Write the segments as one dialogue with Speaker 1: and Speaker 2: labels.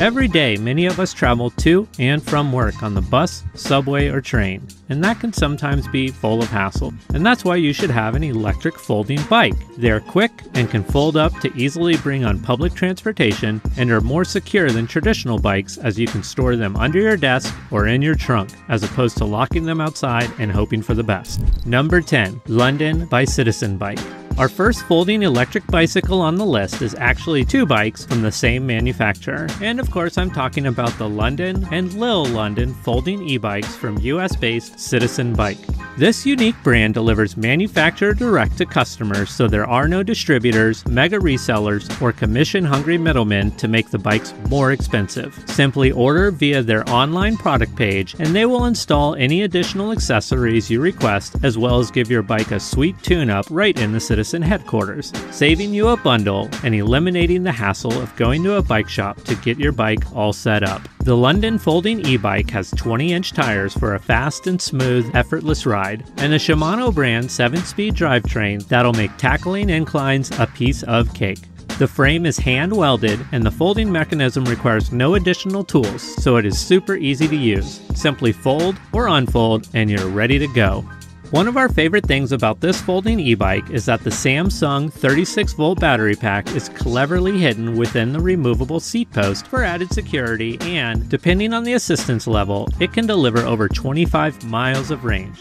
Speaker 1: Every day, many of us travel to and from work on the bus, subway, or train, and that can sometimes be full of hassle. And that's why you should have an electric folding bike. They are quick and can fold up to easily bring on public transportation and are more secure than traditional bikes as you can store them under your desk or in your trunk, as opposed to locking them outside and hoping for the best. Number 10 London by Citizen Bike. Our first folding electric bicycle on the list is actually two bikes from the same manufacturer. And of course, I'm talking about the London and Lil London folding e bikes from US based Citizen Bike. This unique brand delivers manufacturer direct to customers so there are no distributors, mega resellers, or commission hungry middlemen to make the bikes more expensive. Simply order via their online product page and they will install any additional accessories you request as well as give your bike a sweet tune up right in the Citizen headquarters, saving you a bundle and eliminating the hassle of going to a bike shop to get your bike all set up. The London Folding e bike has 20 inch tires for a fast and smooth, effortless ride, and a Shimano brand 7 speed drivetrain that'll make tackling inclines a piece of cake. The frame is hand welded and the folding mechanism requires no additional tools, so it is super easy to use. Simply fold or unfold and you're ready to go. One of our favorite things about this folding e-bike is that the Samsung 36 volt battery pack is cleverly hidden within the removable seat post for added security and, depending on the assistance level, it can deliver over 25 miles of range.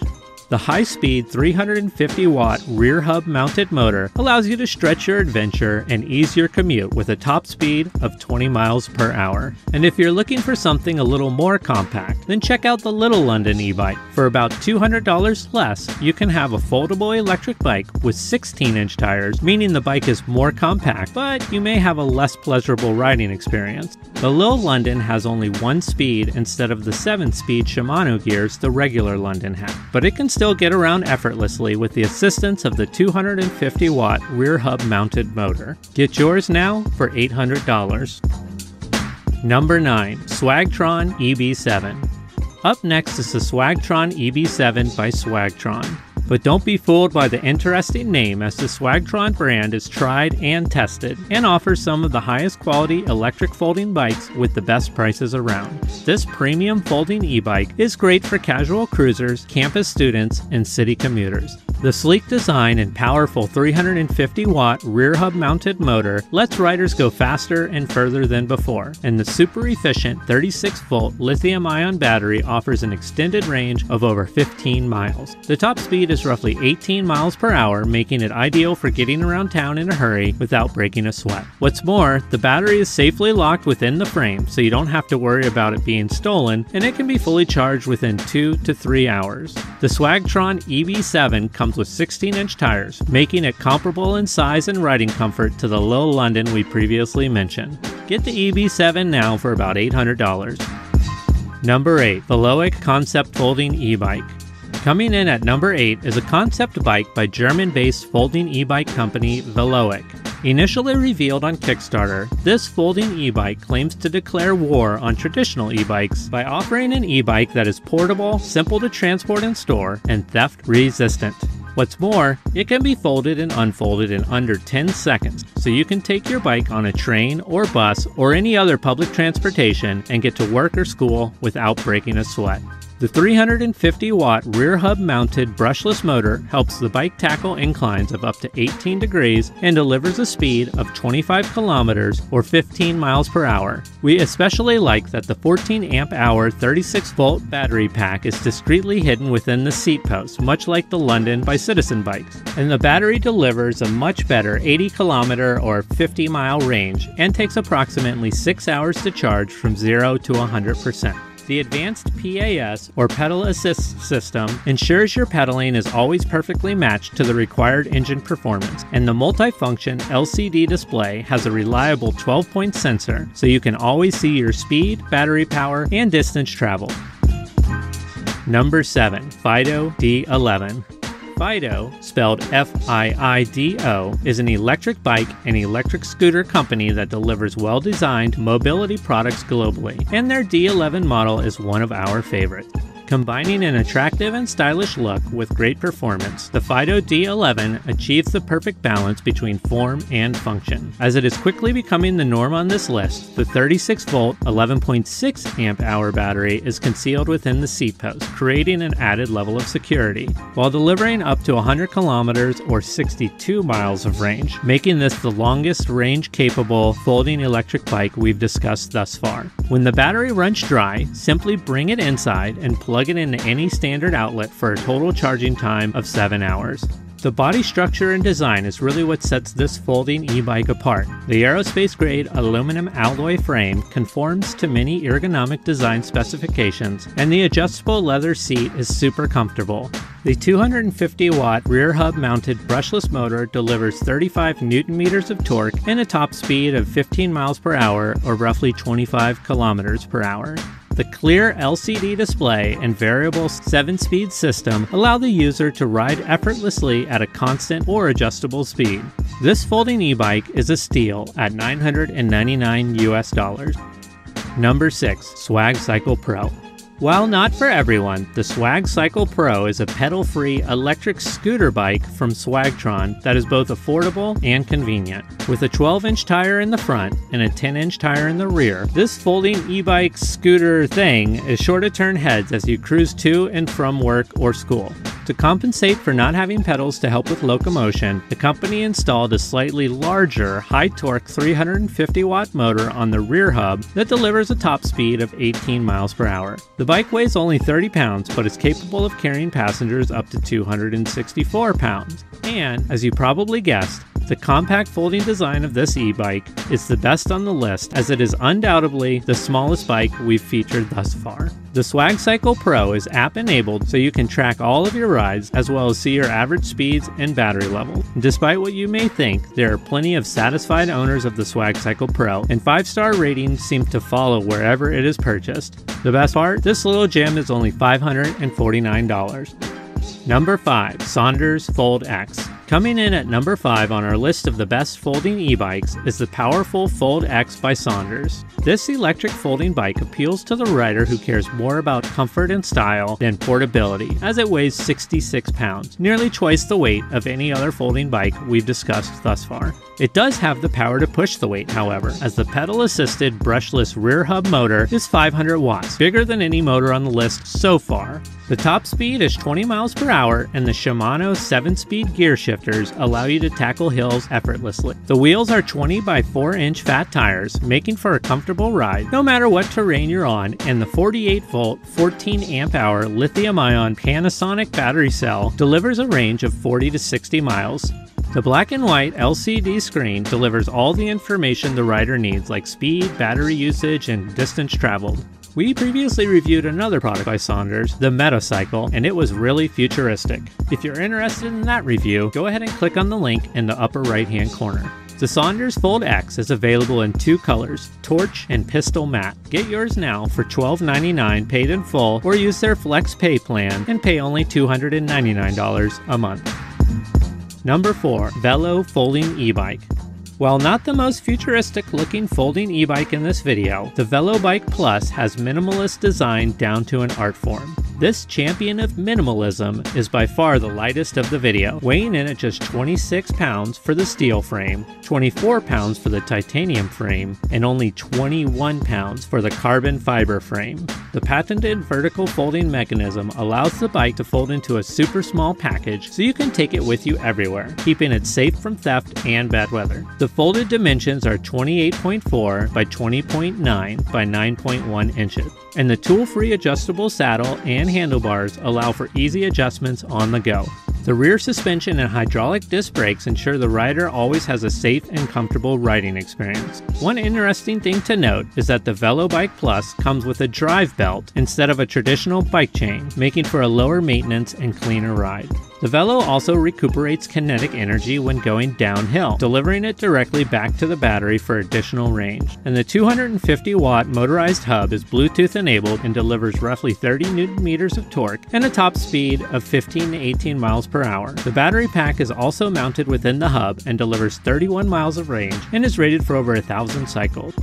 Speaker 1: The high speed 350 watt rear hub mounted motor allows you to stretch your adventure and ease your commute with a top speed of 20 miles per hour. And if you're looking for something a little more compact, then check out the Little London e bike. For about $200 less, you can have a foldable electric bike with 16 inch tires, meaning the bike is more compact, but you may have a less pleasurable riding experience. The Little London has only one speed instead of the 7 speed Shimano gears the regular London had, but it can still get around effortlessly with the assistance of the 250 watt rear hub mounted motor. Get yours now for $800. Number 9 Swagtron EB7. Up next is the Swagtron EB7 by Swagtron. But don't be fooled by the interesting name, as the Swagtron brand is tried and tested and offers some of the highest quality electric folding bikes with the best prices around. This premium folding e bike is great for casual cruisers, campus students, and city commuters. The sleek design and powerful 350 watt rear hub mounted motor lets riders go faster and further than before, and the super efficient 36 volt lithium ion battery offers an extended range of over 15 miles. The top speed is roughly 18 miles per hour, making it ideal for getting around town in a hurry without breaking a sweat. What's more, the battery is safely locked within the frame, so you don't have to worry about it being stolen, and it can be fully charged within 2 to 3 hours. The Swagtron EB7 comes with 16 inch tires, making it comparable in size and riding comfort to the Lil London we previously mentioned. Get the EB7 now for about $800. Number 8 Veloic Concept Folding e Bike. Coming in at number 8 is a concept bike by German based folding e bike company Veloic. Initially revealed on Kickstarter, this folding e bike claims to declare war on traditional e bikes by offering an e bike that is portable, simple to transport and store, and theft resistant. What's more, it can be folded and unfolded in under 10 seconds, so you can take your bike on a train or bus or any other public transportation and get to work or school without breaking a sweat. The 350 watt rear hub mounted brushless motor helps the bike tackle inclines of up to 18 degrees and delivers a speed of 25 kilometers or 15 miles per hour. We especially like that the 14 amp hour 36 volt battery pack is discreetly hidden within the seat post, much like the London by Citizen Bikes. And the battery delivers a much better 80 kilometer or 50 mile range and takes approximately 6 hours to charge from 0 to 100%. The advanced PAS or pedal assist system ensures your pedaling is always perfectly matched to the required engine performance, and the multifunction LCD display has a reliable 12 point sensor so you can always see your speed, battery power, and distance traveled. Number 7 Fiido D11 Fiido, spelled F I I D O, is an electric bike and electric scooter company that delivers well designed mobility products globally, and their D11 model is one of our favorites. Combining an attractive and stylish look with great performance, the Fiido D11 achieves the perfect balance between form and function. As it is quickly becoming the norm on this list, the 36 volt 11.6 amp hour battery is concealed within the seat post, creating an added level of security, while delivering up to 100 kilometers or 62 miles of range, making this the longest range capable folding electric bike we've discussed thus far. When the battery runs dry, simply bring it inside and plug it into any standard outlet for a total charging time of 7 hours. The body structure and design is really what sets this folding e-bike apart. The aerospace grade aluminum alloy frame conforms to many ergonomic design specifications and the adjustable leather seat is super comfortable. The 250 watt rear hub mounted brushless motor delivers 35 newton meters of torque and a top speed of 15 miles per hour or roughly 25 kilometers per hour. The clear LCD display and variable 7-speed system allow the user to ride effortlessly at a constant or adjustable speed. This folding e-bike is a steal at 999 US dollars. Number 6. Swag Cycle Pro while not for everyone, the Swag Cycle Pro is a pedal-free electric scooter bike from Swagtron that is both affordable and convenient. With a 12-inch tire in the front and a 10-inch tire in the rear, this folding e-bike scooter thing is sure to turn heads as you cruise to and from work or school. To compensate for not having pedals to help with locomotion, the company installed a slightly larger, high torque 350 watt motor on the rear hub that delivers a top speed of 18 miles per hour. The bike weighs only 30 pounds but is capable of carrying passengers up to 264 pounds. And, as you probably guessed, the compact folding design of this e-bike is the best on the list as it is undoubtedly the smallest bike we've featured thus far. The Swag Cycle Pro is app enabled so you can track all of your rides as well as see your average speeds and battery level. Despite what you may think, there are plenty of satisfied owners of the Swag Cycle Pro and 5-star ratings seem to follow wherever it is purchased. The best part, this little gem is only $549. Number 5. Sondors Fold X Coming in at number 5 on our list of the best folding e-bikes is the powerful Fold X by Sondors. This electric folding bike appeals to the rider who cares more about comfort and style than portability, as it weighs 66 pounds, nearly twice the weight of any other folding bike we've discussed thus far. It does have the power to push the weight, however, as the pedal-assisted brushless rear hub motor is 500 watts, bigger than any motor on the list so far. The top speed is 20 miles per hour, and the Shimano 7-speed gear allow you to tackle hills effortlessly. The wheels are 20 by 4 inch fat tires, making for a comfortable ride no matter what terrain you're on, and the 48 volt, 14 amp hour lithium ion Panasonic battery cell delivers a range of 40 to 60 miles. The black and white LCD screen delivers all the information the rider needs, like speed, battery usage, and distance traveled. We previously reviewed another product by Sondors, the Metacycle, and it was really futuristic. If you're interested in that review, go ahead and click on the link in the upper right hand corner. The Sondors Fold X is available in two colors, torch and pistol matte. Get yours now for $12.99 paid in full or use their Flex Pay plan and pay only $299 a month. Number 4. Vello Folding E-Bike while not the most futuristic looking folding e-bike in this video, the VelloBike Plus has minimalist design down to an art form. This champion of minimalism is by far the lightest of the video, weighing in at just 26 pounds for the steel frame, 24 pounds for the titanium frame, and only 21 pounds for the carbon fiber frame. The patented vertical folding mechanism allows the bike to fold into a super small package so you can take it with you everywhere, keeping it safe from theft and bad weather. The folded dimensions are 28.4 by 20.9 by 9.1 inches, and the tool-free adjustable saddle and handlebars allow for easy adjustments on the go. The rear suspension and hydraulic disc brakes ensure the rider always has a safe and comfortable riding experience. One interesting thing to note is that the VelloBike Plus comes with a drive belt instead of a traditional bike chain, making for a lower maintenance and cleaner ride. The Vello also recuperates kinetic energy when going downhill, delivering it directly back to the battery for additional range. And the 250 watt motorized hub is Bluetooth enabled and delivers roughly 30 newton meters of torque and a top speed of 15 to 18 miles per hour. The battery pack is also mounted within the hub and delivers 31 miles of range and is rated for over a thousand cycles.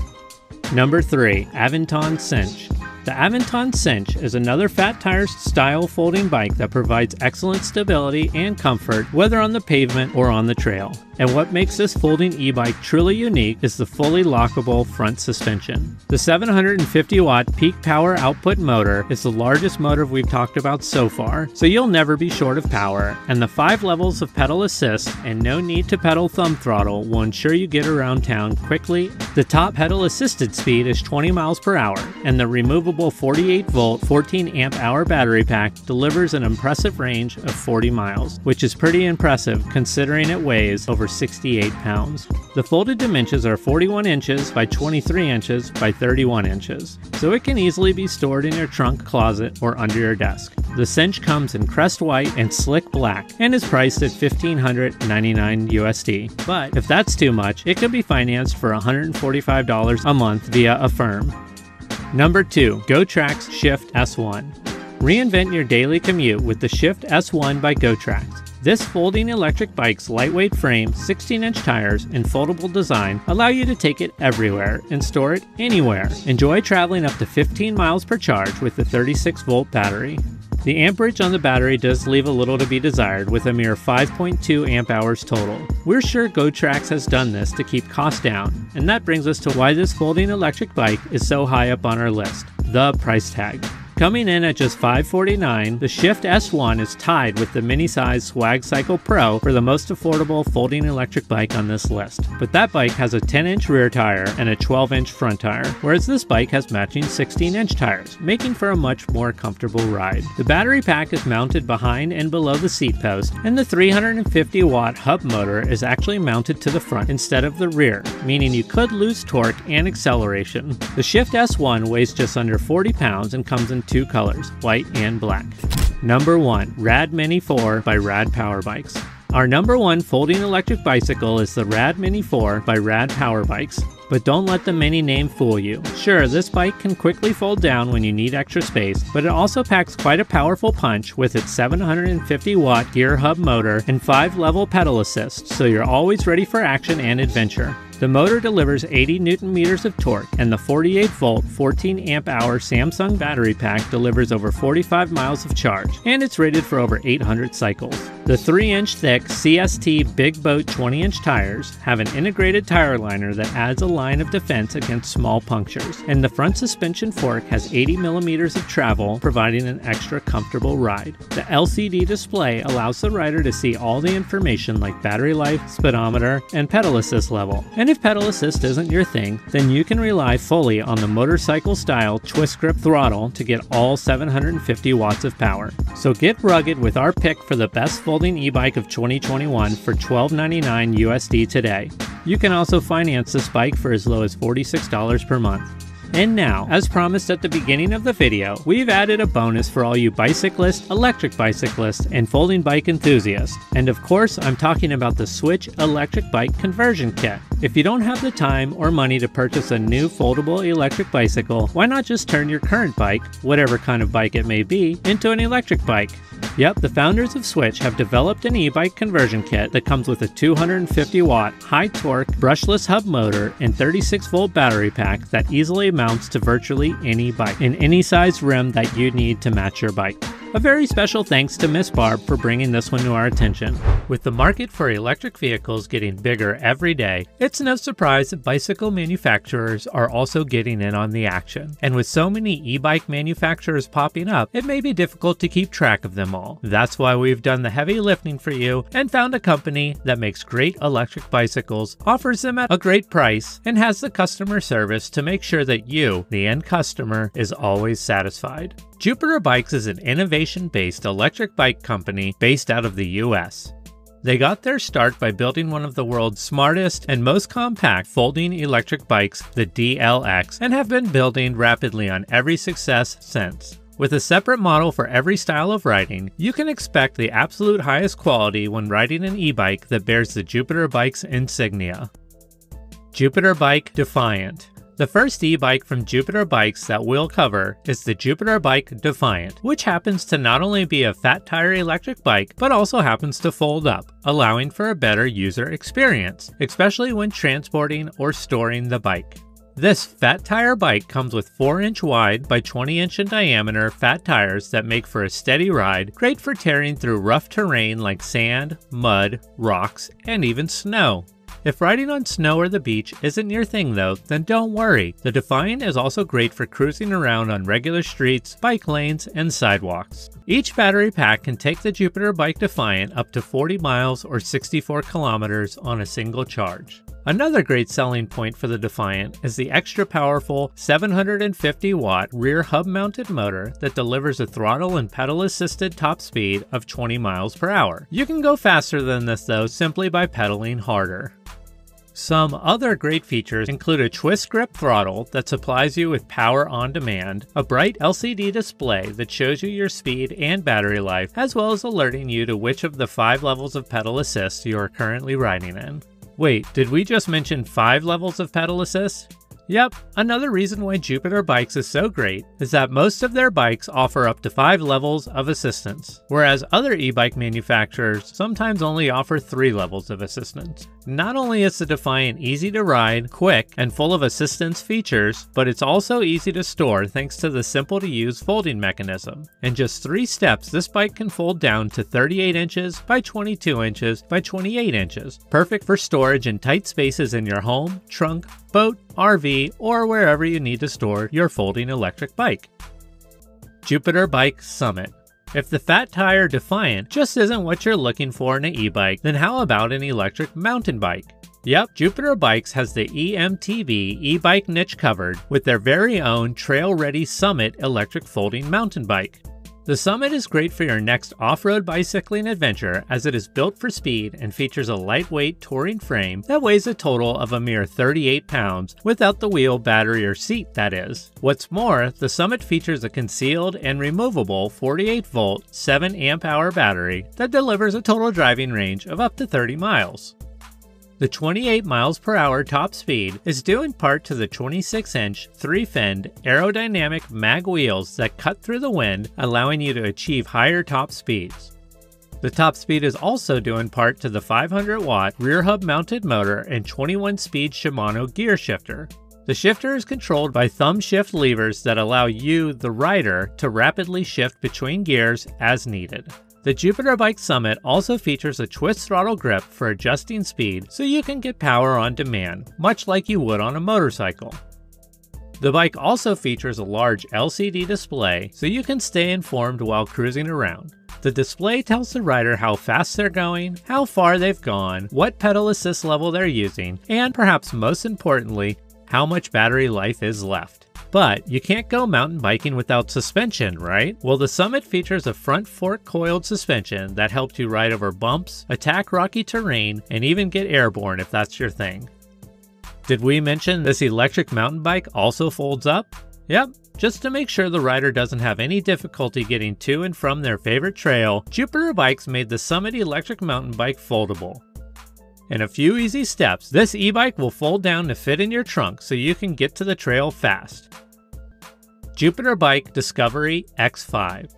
Speaker 1: Number 3. Aventon Cinch The Aventon Cinch is another fat tire style folding bike that provides excellent stability and comfort whether on the pavement or on the trail. And what makes this folding e-bike truly unique is the fully lockable front suspension. The 750 watt peak power output motor is the largest motor we've talked about so far, so you'll never be short of power, and the 5 levels of pedal assist and no need to pedal thumb throttle will ensure you get around town quickly. The top pedal assisted speed is 20 miles per hour, and the removable 48 volt 14 amp hour battery pack delivers an impressive range of 40 miles, which is pretty impressive considering it weighs over 68 pounds. The folded dimensions are 41 inches by 23 inches by 31 inches, so it can easily be stored in your trunk, closet, or under your desk. The cinch comes in crest white and slick black and is priced at 1,599 USD. But if that's too much, it can be financed for $145 a month via Affirm. Number 2, GoTrax Shift S1. Reinvent your daily commute with the Shift S1 by GoTrax. This folding electric bike's lightweight frame, 16 inch tires, and foldable design allow you to take it everywhere and store it anywhere. Enjoy traveling up to 15 miles per charge with the 36 volt battery. The amperage on the battery does leave a little to be desired with a mere 5.2 amp hours total. We're sure GoTrax has done this to keep costs down, and that brings us to why this folding electric bike is so high up on our list, the price tag. Coming in at just 549, the Shift S1 is tied with the mini-size Swag Cycle Pro for the most affordable folding electric bike on this list. But that bike has a 10-inch rear tire and a 12-inch front tire, whereas this bike has matching 16-inch tires, making for a much more comfortable ride. The battery pack is mounted behind and below the seat post, and the 350 watt hub motor is actually mounted to the front instead of the rear, meaning you could lose torque and acceleration. The Shift S1 weighs just under 40 pounds and comes in two colors, white and black. Number 1, Rad Mini 4 by Rad Power Bikes. Our number one folding electric bicycle is the Rad Mini 4 by Rad Power Bikes. But don't let the mini name fool you. Sure, this bike can quickly fold down when you need extra space, but it also packs quite a powerful punch with its 750 watt gear hub motor and 5 level pedal assist, so you're always ready for action and adventure. The motor delivers 80 newton meters of torque, and the 48 volt 14 amp hour Samsung battery pack delivers over 45 miles of charge, and it's rated for over 800 cycles. The 3 inch thick CST Big Boat 20 inch tires have an integrated tire liner that adds a line of defense against small punctures, and the front suspension fork has 80 millimeters of travel, providing an extra comfortable ride. The LCD display allows the rider to see all the information like battery life, speedometer, and pedal assist level. And if pedal assist isn't your thing, then you can rely fully on the motorcycle style twist grip throttle to get all 750 watts of power. So get rugged with our pick for the best folding e-bike of 2021 for $12.99 USD today. You can also finance this bike for as low as $46 per month. And now, as promised at the beginning of the video, we've added a bonus for all you bicyclists, electric bicyclists, and folding bike enthusiasts. And of course, I'm talking about the Switch Electric Bike Conversion Kit. If you don't have the time or money to purchase a new foldable electric bicycle, why not just turn your current bike, whatever kind of bike it may be, into an electric bike? Yep, the founders of Switch have developed an e-bike conversion kit that comes with a 250 watt high torque brushless hub motor and 36 volt battery pack that easily mounts to virtually any bike in any size rim that you need to match your bike. A very special thanks to Miss Barb for bringing this one to our attention. With the market for electric vehicles getting bigger every day, it's no surprise that bicycle manufacturers are also getting in on the action. And with so many e-bike manufacturers popping up, it may be difficult to keep track of them all. That's why we've done the heavy lifting for you and found a company that makes great electric bicycles, offers them at a great price, and has the customer service to make sure that you, the end customer, is always satisfied. Jupiter Bikes is an innovation based electric bike company based out of the US. They got their start by building one of the world's smartest and most compact folding electric bikes, the DLX, and have been building rapidly on every success since. With a separate model for every style of riding, you can expect the absolute highest quality when riding an e bike that bears the Jupiter Bikes insignia. Jupiter Bike Defiant the first e-bike from Jupiter Bikes that we'll cover is the Jupiter Bike Defiant, which happens to not only be a fat tire electric bike, but also happens to fold up, allowing for a better user experience, especially when transporting or storing the bike. This fat tire bike comes with 4 inch wide by 20 inch in diameter fat tires that make for a steady ride, great for tearing through rough terrain like sand, mud, rocks, and even snow. If riding on snow or the beach isn't your thing though, then don't worry. The Defiant is also great for cruising around on regular streets, bike lanes, and sidewalks. Each battery pack can take the Jupiter Bike Defiant up to 40 miles or 64 kilometers on a single charge. Another great selling point for the Defiant is the extra powerful 750 watt rear hub mounted motor that delivers a throttle and pedal assisted top speed of 20 miles per hour. You can go faster than this though simply by pedaling harder. Some other great features include a twist grip throttle that supplies you with power on demand, a bright LCD display that shows you your speed and battery life, as well as alerting you to which of the five levels of pedal assist you are currently riding in. Wait, did we just mention 5 levels of pedal assist? Yep, another reason why Jupiter Bikes is so great is that most of their bikes offer up to 5 levels of assistance, whereas other e bike manufacturers sometimes only offer 3 levels of assistance. Not only is the Defiant easy to ride, quick, and full of assistance features, but it's also easy to store thanks to the simple to use folding mechanism. In just 3 steps, this bike can fold down to 38 inches by 22 inches by 28 inches, perfect for storage in tight spaces in your home, trunk, boat, RV, or wherever you need to store your folding electric bike. Jupiter Bike Summit. If the fat tire Defiant just isn't what you're looking for in an e-bike, then how about an electric mountain bike? Yep, Jupiter Bikes has the EMTB e-bike niche covered with their very own trail-ready Summit electric folding mountain bike. The Summit is great for your next off road bicycling adventure as it is built for speed and features a lightweight touring frame that weighs a total of a mere 38 pounds without the wheel, battery, or seat, that is. What's more, the Summit features a concealed and removable 48 volt, 7 amp hour battery that delivers a total driving range of up to 30 miles. The 28 miles per hour top speed is due in part to the 26 inch, 3 fend aerodynamic mag wheels that cut through the wind, allowing you to achieve higher top speeds. The top speed is also due in part to the 500 watt rear hub mounted motor and 21 speed Shimano gear shifter. The shifter is controlled by thumb shift levers that allow you, the rider, to rapidly shift between gears as needed. The Jupiter Bike Summit also features a twist throttle grip for adjusting speed so you can get power on demand, much like you would on a motorcycle. The bike also features a large LCD display so you can stay informed while cruising around. The display tells the rider how fast they're going, how far they've gone, what pedal assist level they're using, and perhaps most importantly, how much battery life is left. But you can't go mountain biking without suspension, right? Well, the Summit features a front fork coiled suspension that helps you ride over bumps, attack rocky terrain, and even get airborne if that's your thing. Did we mention this electric mountain bike also folds up? Yep, just to make sure the rider doesn't have any difficulty getting to and from their favorite trail, Jupiter Bikes made the Summit electric mountain bike foldable. In a few easy steps, this e-bike will fold down to fit in your trunk so you can get to the trail fast. Jupiter Bike Discovery X5.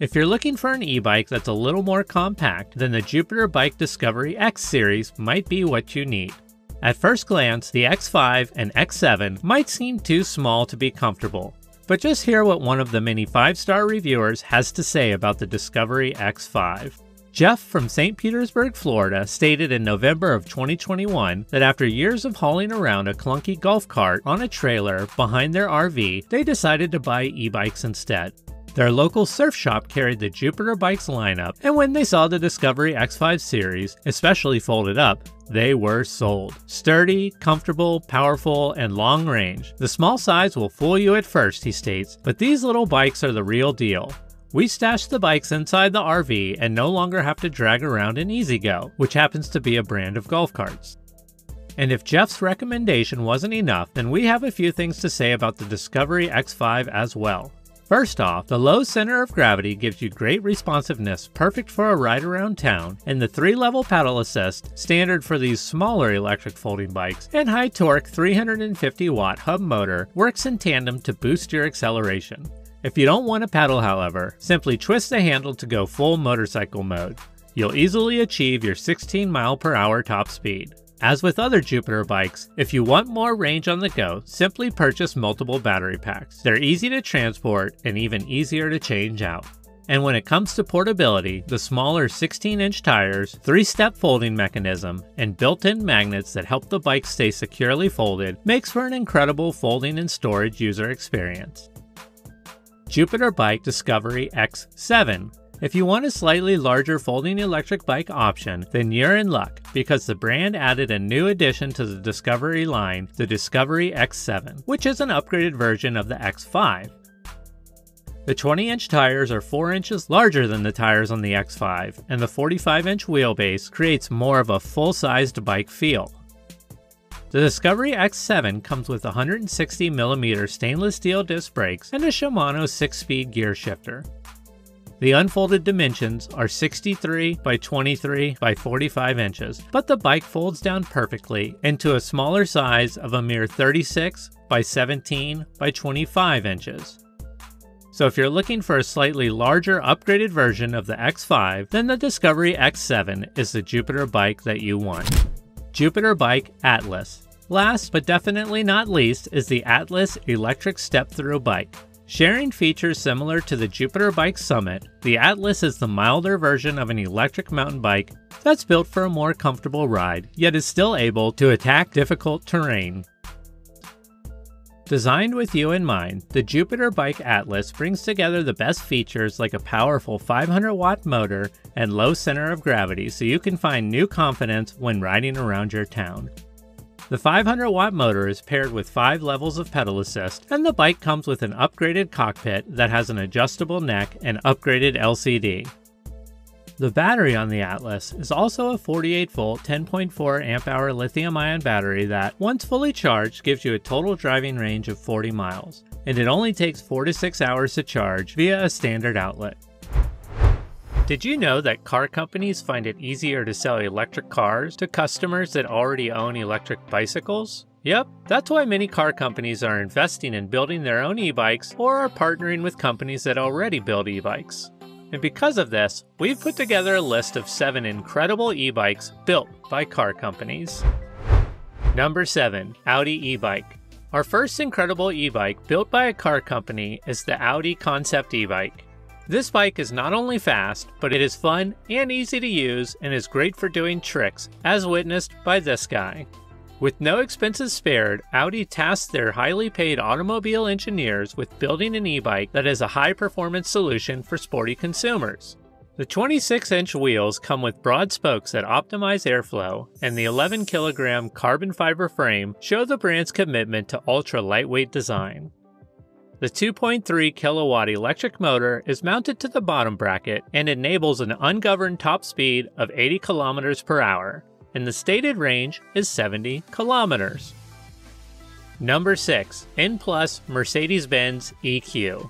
Speaker 1: If you're looking for an e-bike that's a little more compact, then the Jupiter Bike Discovery X series might be what you need. At first glance, the X5 and X7 might seem too small to be comfortable, but just hear what one of the many 5-star reviewers has to say about the Discovery X5. Jeff from St. Petersburg, Florida, stated in November of 2021 that after years of hauling around a clunky golf cart on a trailer behind their RV, they decided to buy e bikes instead. Their local surf shop carried the Jupiter Bikes lineup, and when they saw the Discovery X5 series, especially folded up, they were sold. Sturdy, comfortable, powerful, and long range. The small size will fool you at first, he states, but these little bikes are the real deal. We stashed the bikes inside the RV and no longer have to drag around an E-Z-GO, which happens to be a brand of golf carts. And if Jeff's recommendation wasn't enough, then we have a few things to say about the Discovery X5 as well. First off, the low center of gravity gives you great responsiveness, perfect for a ride around town, and the 3 level pedal assist, standard for these smaller electric folding bikes, and high torque 350 watt hub motor works in tandem to boost your acceleration. If you don't want to pedal, however, simply twist the handle to go full motorcycle mode. You'll easily achieve your 16 mile per hour top speed. As with other Jupiter bikes, if you want more range on the go, simply purchase multiple battery packs. They're easy to transport and even easier to change out. And when it comes to portability, the smaller 16 inch tires, 3 step folding mechanism, and built in magnets that help the bike stay securely folded makes for an incredible folding and storage user experience. Jupiter Bike Discovery X7 if you want a slightly larger folding electric bike option, then you're in luck because the brand added a new addition to the Discovery line, the Discovery X7, which is an upgraded version of the X5. The 20 inch tires are 4 inches larger than the tires on the X5, and the 45 inch wheelbase creates more of a full sized bike feel. The Discovery X7 comes with 160mm stainless steel disc brakes and a Shimano 6 speed gear shifter. The unfolded dimensions are 63 by 23 by 45 inches, but the bike folds down perfectly into a smaller size of a mere 36 by 17 by 25 inches. So if you're looking for a slightly larger upgraded version of the X5, then the Discovery X7 is the Jupiter bike that you want. Jupiter Bike Atlas. Last but definitely not least is the Atlas electric step-through bike. Sharing features similar to the Jupiter Bike Summit, the Atlas is the milder version of an electric mountain bike that's built for a more comfortable ride, yet is still able to attack difficult terrain. Designed with you in mind, the Jupiter Bike Atlas brings together the best features like a powerful 500 watt motor and low center of gravity so you can find new confidence when riding around your town. The 500 watt motor is paired with 5 levels of pedal assist, and the bike comes with an upgraded cockpit that has an adjustable neck and upgraded LCD. The battery on the Atlas is also a 48 volt 10.4 amp hour lithium ion battery that, once fully charged, gives you a total driving range of 40 miles, and it only takes 4 to 6 hours to charge via a standard outlet. Did you know that car companies find it easier to sell electric cars to customers that already own electric bicycles? Yep, that's why many car companies are investing in building their own e bikes or are partnering with companies that already build e bikes. And because of this, we've put together a list of 7 incredible e bikes built by car companies. Number 7 Audi e bike. Our first incredible e bike built by a car company is the Audi Concept e bike. This bike is not only fast, but it is fun and easy to use and is great for doing tricks, as witnessed by this guy. With no expenses spared, Audi tasked their highly paid automobile engineers with building an e bike that is a high performance solution for sporty consumers. The 26 inch wheels come with broad spokes that optimize airflow, and the 11 kilogram carbon fiber frame show the brand's commitment to ultra lightweight design. The 2.3 kilowatt electric motor is mounted to the bottom bracket and enables an ungoverned top speed of 80 kilometers per hour, and the stated range is 70 kilometers. Number 6. N Plus Mercedes-Benz EQ.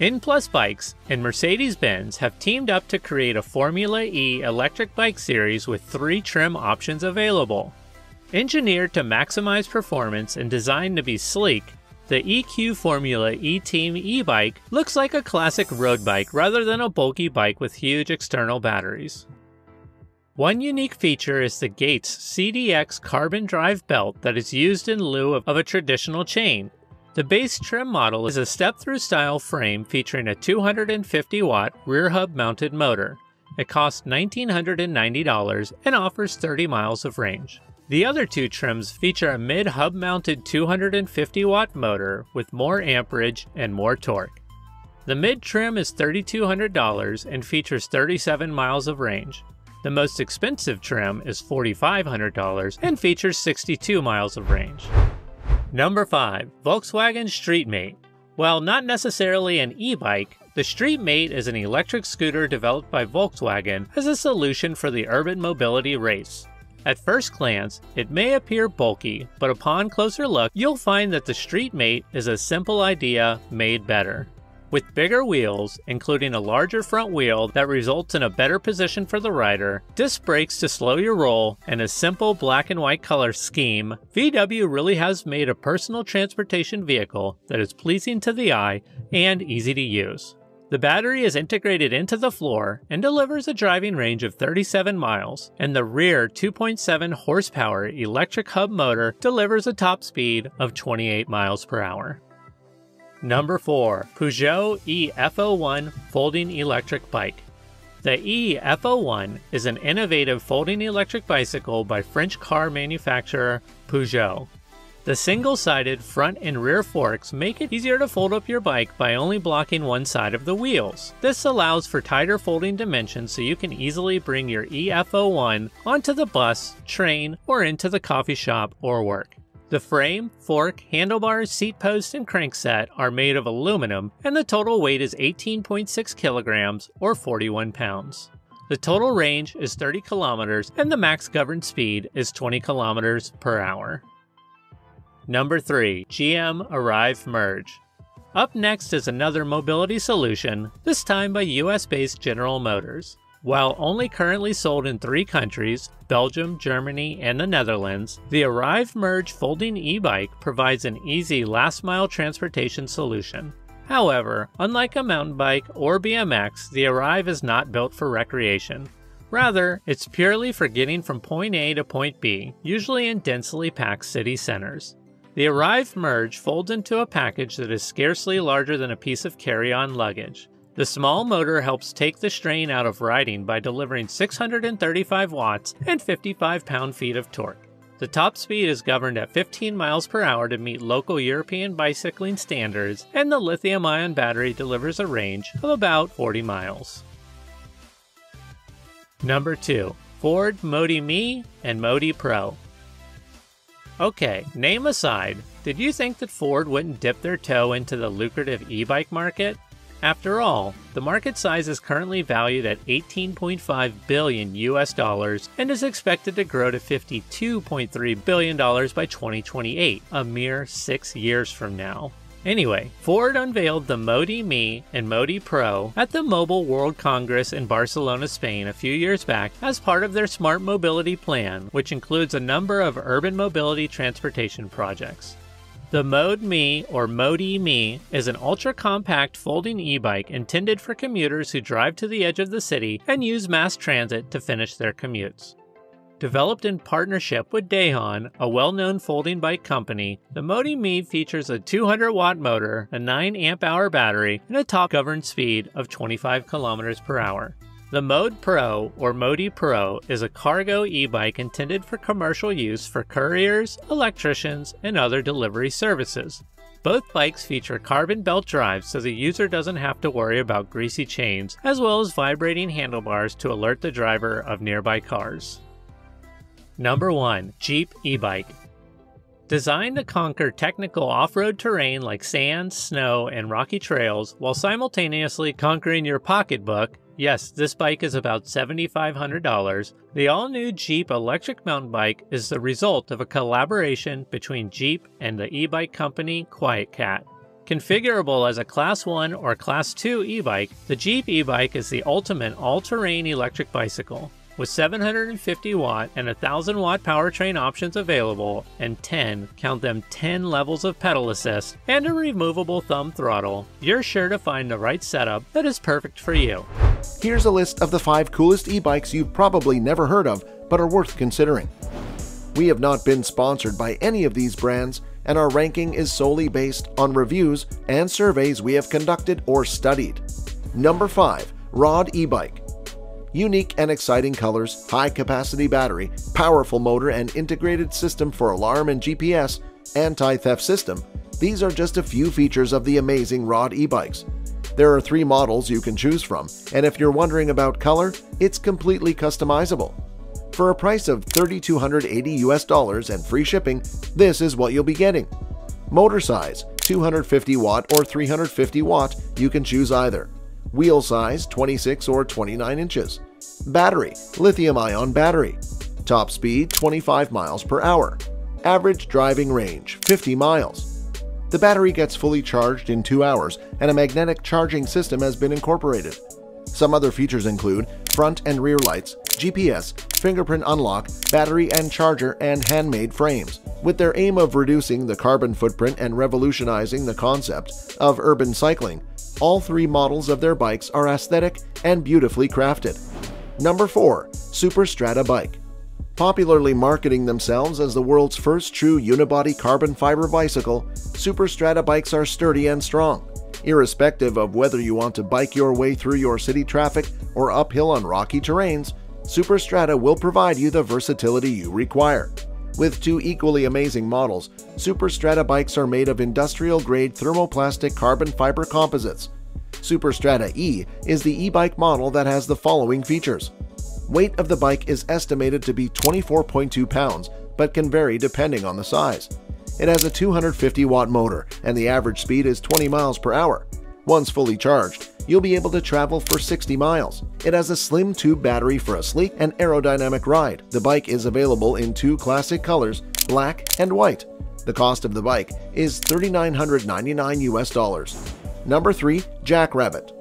Speaker 1: N Plus Bikes and Mercedes-Benz have teamed up to create a Formula E electric bike series with three trim options available. Engineered to maximize performance and designed to be sleek, the EQ Formula E-Team e-bike looks like a classic road bike rather than a bulky bike with huge external batteries. One unique feature is the Gates CDX carbon drive belt that is used in lieu of a traditional chain. The base trim model is a step-through style frame featuring a 250 watt rear hub mounted motor. It costs $1,990 and offers 30 miles of range. The other two trims feature a mid hub mounted 250 watt motor with more amperage and more torque. The mid trim is $3,200 and features 37 miles of range. The most expensive trim is $4,500 and features 62 miles of range. Number 5. Volkswagen Street Mate. While not necessarily an e-bike, the Street Mate is an electric scooter developed by Volkswagen as a solution for the urban mobility race. At first glance, it may appear bulky, but upon closer look, you'll find that the Street Mate is a simple idea made better. With bigger wheels, including a larger front wheel that results in a better position for the rider, disc brakes to slow your roll, and a simple black and white color scheme, VW really has made a personal transportation vehicle that is pleasing to the eye and easy to use. The battery is integrated into the floor and delivers a driving range of 37 miles, and the rear 2.7 horsepower electric hub motor delivers a top speed of 28 miles per hour. Number 4. Peugeot eF01 Folding Electric Bike. The eF01 is an innovative folding electric bicycle by French car manufacturer Peugeot. The single-sided front and rear forks make it easier to fold up your bike by only blocking one side of the wheels. This allows for tighter folding dimensions so you can easily bring your eF01 onto the bus, train, or into the coffee shop or work. The frame, fork, handlebars, seat post, and crankset are made of aluminum, and the total weight is 18.6 kilograms or 41 pounds. The total range is 30 kilometers, and the max governed speed is 20 kilometers per hour. Number 3. GM Ariv Merge. Up next is another mobility solution, this time by US based General Motors. While only currently sold in three countries Belgium, Germany, and the Netherlands the Ariv Merge folding e bike provides an easy last mile transportation solution. However, unlike a mountain bike or BMX, the Ariv is not built for recreation. Rather, it's purely for getting from point A to point B, usually in densely packed city centers. The Ariv Merge folds into a package that is scarcely larger than a piece of carry on luggage. The small motor helps take the strain out of riding by delivering 635 watts and 55 pound feet of torque. The top speed is governed at 15 miles per hour to meet local European bicycling standards, and the lithium ion battery delivers a range of about 40 miles. Number 2. Ford Modi Me and Modi Pro. Okay, name aside, did you think that Ford wouldn't dip their toe into the lucrative e bike market? After all, the market size is currently valued at 18.5 billion US dollars and is expected to grow to 52.3 billion dollars by 2028, a mere 6 years from now. Anyway, Ford unveiled the Modi Me and Modi Pro at the Mobile World Congress in Barcelona, Spain a few years back as part of their smart mobility plan, which includes a number of urban mobility transportation projects. The Mode Me or Modi Me is an ultra compact folding e bike intended for commuters who drive to the edge of the city and use mass transit to finish their commutes. Developed in partnership with Dahon, a well known folding bike company, the Modi Me features a 200 watt motor, a 9 amp hour battery, and a top governed speed of 25 kilometers per hour. The Mode Pro, or Modi Pro, is a cargo e bike intended for commercial use for couriers, electricians, and other delivery services. Both bikes feature carbon belt drives so the user doesn't have to worry about greasy chains, as well as vibrating handlebars to alert the driver of nearby cars. Number 1 Jeep e bike. Designed to conquer technical off road terrain like sand, snow, and rocky trails while simultaneously conquering your pocketbook, Yes, this bike is about $7,500. The all new Jeep electric mountain bike is the result of a collaboration between Jeep and the e bike company QuietKat. Configurable as a Class 1 or Class 2 e bike, the Jeep e bike is the ultimate all terrain electric bicycle. With 750 watt and 1000 watt powertrain options available, and 10, count them 10 levels of pedal assist, and a removable thumb throttle, you're sure to find the right setup that is perfect for you.
Speaker 2: Here's a list of the 5 coolest e bikes you've probably never heard of but are worth considering. We have not been sponsored by any of these brands, and our ranking is solely based on reviews and surveys we have conducted or studied. Number 5 Rod e Bike unique and exciting colors, high capacity battery, powerful motor, and integrated system for alarm and GPS, anti theft system. These are just a few features of the amazing Rod e bikes. There are three models you can choose from, and if you're wondering about color, it's completely customizable. For a price of 3280 US dollars and free shipping, this is what you'll be getting. Motor size 250 watt or 350 watt, you can choose either. Wheel size 26 or 29 inches. Battery lithium ion battery. Top speed 25 miles per hour. Average driving range 50 miles. The battery gets fully charged in 2 hours and a magnetic charging system has been incorporated. Some other features include front and rear lights, GPS, fingerprint unlock, battery and charger, and handmade frames. With their aim of reducing the carbon footprint and revolutionizing the concept of urban cycling, all three models of their bikes are aesthetic and beautifully crafted. Number 4. Super Strata Bike Popularly marketing themselves as the world's first true unibody carbon fiber bicycle, Super Strata bikes are sturdy and strong. Irrespective of whether you want to bike your way through your city traffic or uphill on rocky terrains, Super Strata will provide you the versatility you require. With two equally amazing models, Superstrata bikes are made of industrial-grade thermoplastic carbon fiber composites. Superstrata E is the e-bike model that has the following features. Weight of the bike is estimated to be 24.2 pounds, but can vary depending on the size. It has a 250 watt motor, and the average speed is 20 miles per hour. Once fully charged, you'll be able to travel for 60 miles. It has a slim tube battery for a sleek and aerodynamic ride. The bike is available in two classic colors, black and white. The cost of the bike is 3999 US dollars. Number 3. Jackrabbit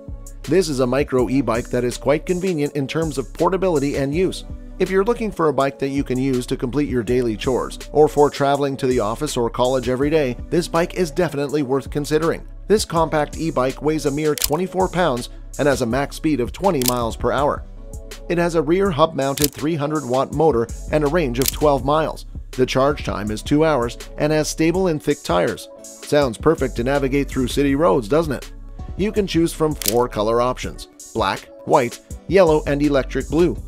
Speaker 2: This is a micro e-bike that is quite convenient in terms of portability and use. If you're looking for a bike that you can use to complete your daily chores, or for traveling to the office or college every day, this bike is definitely worth considering. This compact e-bike weighs a mere 24 pounds and has a max speed of 20 miles per hour. It has a rear hub-mounted 300-watt motor and a range of 12 miles. The charge time is 2 hours and has stable and thick tires. Sounds perfect to navigate through city roads, doesn't it? You can choose from four color options black, white, yellow, and electric blue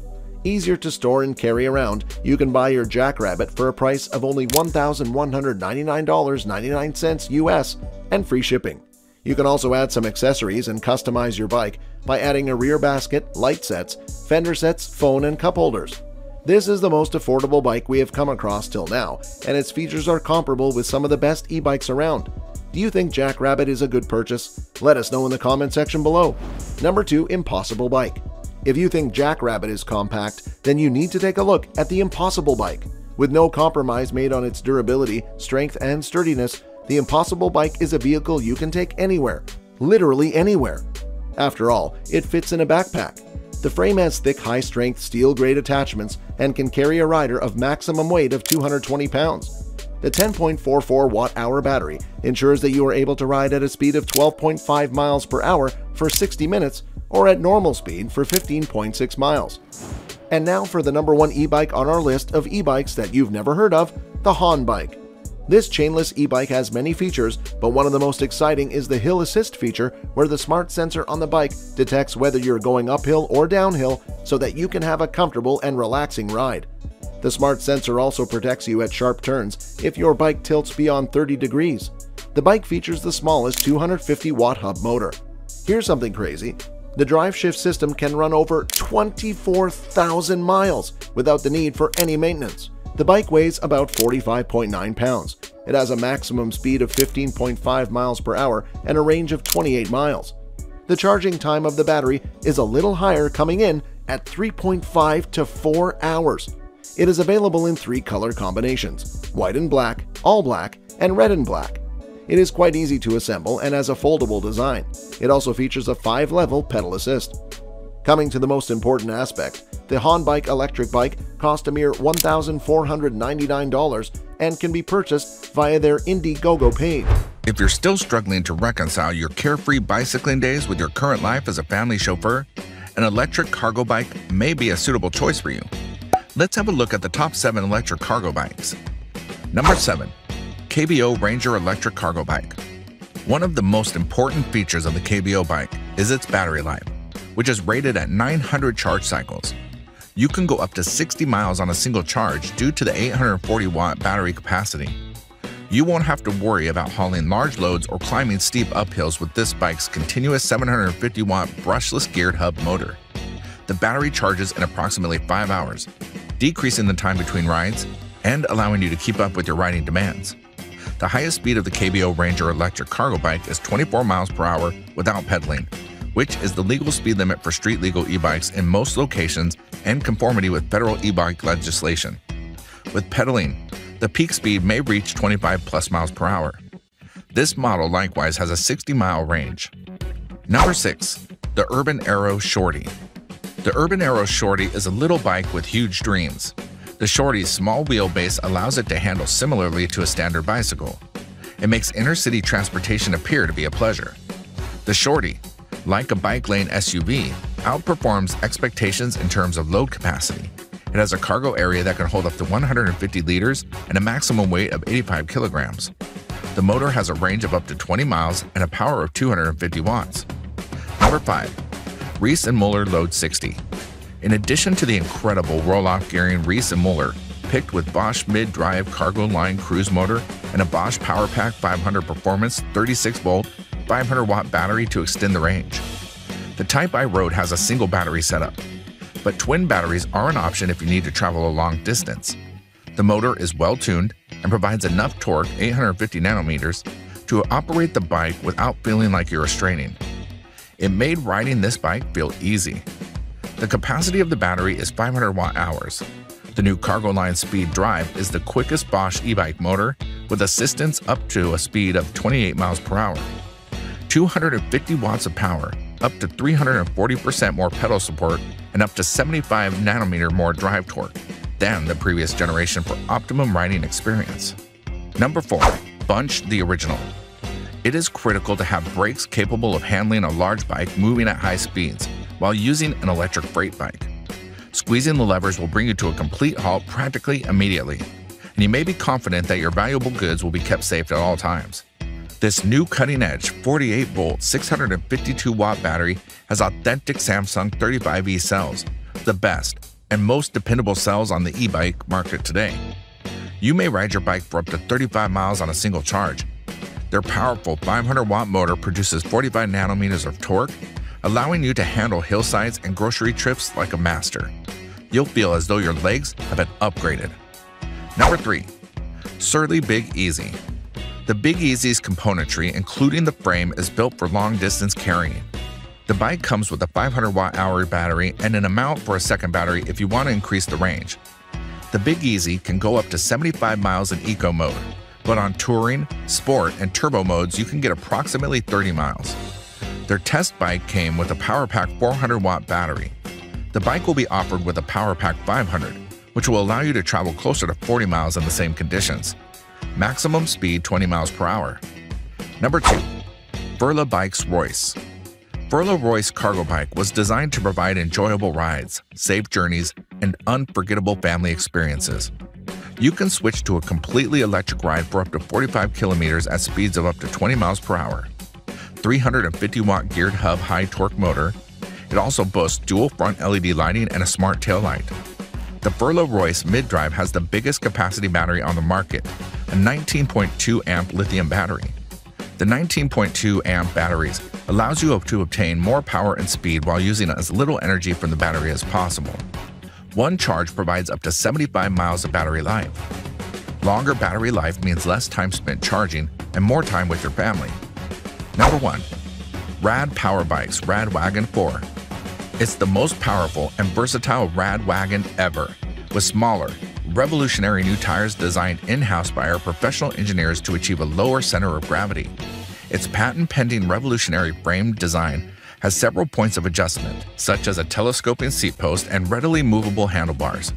Speaker 2: easier to store and carry around, you can buy your Jackrabbit for a price of only $1,199.99 US and free shipping. You can also add some accessories and customize your bike by adding a rear basket, light sets, fender sets, phone, and cup holders. This is the most affordable bike we have come across till now, and its features are comparable with some of the best e-bikes around. Do you think Jackrabbit is a good purchase? Let us know in the comment section below. Number 2 Impossible Bike if you think Jackrabbit is compact, then you need to take a look at the Impossible bike. With no compromise made on its durability, strength, and sturdiness, the Impossible bike is a vehicle you can take anywhere, literally anywhere. After all, it fits in a backpack. The frame has thick, high-strength steel-grade attachments and can carry a rider of maximum weight of 220 pounds. The 10.44 watt-hour battery ensures that you are able to ride at a speed of 12.5 miles per hour for 60 minutes or at normal speed for 15.6 miles. And now for the number one e-bike on our list of e-bikes that you've never heard of, the Han bike. This chainless e-bike has many features, but one of the most exciting is the Hill Assist feature where the smart sensor on the bike detects whether you're going uphill or downhill so that you can have a comfortable and relaxing ride. The smart sensor also protects you at sharp turns if your bike tilts beyond 30 degrees. The bike features the smallest 250 watt hub motor. Here's something crazy. The drive shift system can run over 24,000 miles without the need for any maintenance. The bike weighs about 45.9 pounds. It has a maximum speed of 15.5 miles per hour and a range of 28 miles. The charging time of the battery is a little higher coming in at 3.5 to 4 hours. It is available in three color combinations, white and black, all black, and red and black. It is quite easy to assemble and has a foldable design. It also features a 5-level pedal assist. Coming to the most important aspect, the Han Bike electric bike cost a mere $1,499 and can be purchased via their Indiegogo page.
Speaker 3: If you're still struggling to reconcile your carefree bicycling days with your current life as a family chauffeur, an electric cargo bike may be a suitable choice for you. Let's have a look at the top 7 electric cargo bikes. Number 7. KBO Ranger Electric Cargo Bike. One of the most important features of the KBO bike is its battery life, which is rated at 900 charge cycles. You can go up to 60 miles on a single charge due to the 840 watt battery capacity. You won't have to worry about hauling large loads or climbing steep uphills with this bike's continuous 750 watt brushless geared hub motor. The battery charges in approximately 5 hours, decreasing the time between rides and allowing you to keep up with your riding demands. The highest speed of the KBO Ranger electric cargo bike is 24 miles per hour without pedaling, which is the legal speed limit for street legal e-bikes in most locations and conformity with federal e-bike legislation. With pedaling, the peak speed may reach 25 plus miles per hour. This model likewise has a 60 mile range. Number 6. The Urban Arrow Shorty. The Urban Arrow Shorty is a little bike with huge dreams. The Shorty's small wheelbase allows it to handle similarly to a standard bicycle. It makes inner city transportation appear to be a pleasure. The Shorty, like a bike lane SUV, outperforms expectations in terms of load capacity. It has a cargo area that can hold up to 150 liters and a maximum weight of 85 kilograms. The motor has a range of up to 20 miles and a power of 250 watts. Number 5. Riese and Muller Load 60. In addition to the incredible Roloff Gehring Riese and Muller, picked with Bosch mid-drive cargo line cruise motor and a Bosch PowerPack 500 Performance 36-volt 500-watt battery to extend the range. The Type I Road has a single battery setup, but twin batteries are an option if you need to travel a long distance. The motor is well tuned and provides enough torque, 850 nanometers, to operate the bike without feeling like you're straining. It made riding this bike feel easy. The capacity of the battery is 500 watt hours. The new Cargo Line Speed Drive is the quickest Bosch e-bike motor with assistance up to a speed of 28 miles per hour. 250 watts of power, up to 340% more pedal support, and up to 75 nanometer more drive torque than the previous generation for optimum riding experience. Number 4. Bunch the Original. It is critical to have brakes capable of handling a large bike moving at high speeds while using an electric freight bike. Squeezing the levers will bring you to a complete halt practically immediately, and you may be confident that your valuable goods will be kept safe at all times. This new cutting edge 48 volt 652 watt battery has authentic Samsung 35E cells, the best and most dependable cells on the e bike market today. You may ride your bike for up to 35 miles on a single charge. Their powerful 500 watt motor produces 45 nanometers of torque, allowing you to handle hillsides and grocery trips like a master. You'll feel as though your legs have been upgraded. Number 3. Surly Big Easy. The Big Easy's componentry, including the frame, is built for long distance carrying. The bike comes with a 500 watt hour battery and an amount for a second battery if you want to increase the range. The Big Easy can go up to 75 miles in eco mode, but on touring, sport, and turbo modes, you can get approximately 30 miles. Their test bike came with a PowerPack 400 watt battery. The bike will be offered with a PowerPack 500, which will allow you to travel closer to 40 miles in the same conditions. Maximum speed 20 miles per hour. Number 2. Furla Bikes Royce. Furla Royce Cargo Bike was designed to provide enjoyable rides, safe journeys, and unforgettable family experiences. You can switch to a completely electric ride for up to 45 kilometers at speeds of up to 20 miles per hour. 350 watt geared hub high torque motor. It also boasts dual front LED lighting and a smart taillight. The Furla Royce mid drive has the biggest capacity battery on the market, a 19.2 amp lithium battery. The 19.2 amp batteries allows you to obtain more power and speed while using as little energy from the battery as possible. One charge provides up to 75 miles of battery life. Longer battery life means less time spent charging and more time with your family. Number 1. Rad Power Bikes Rad Wagon 4. It's the most powerful and versatile rad wagon ever, with smaller, revolutionary new tires designed in house by our professional engineers to achieve a lower center of gravity. Its patent pending revolutionary frame design has several points of adjustment, such as a telescoping seat post and readily movable handlebars.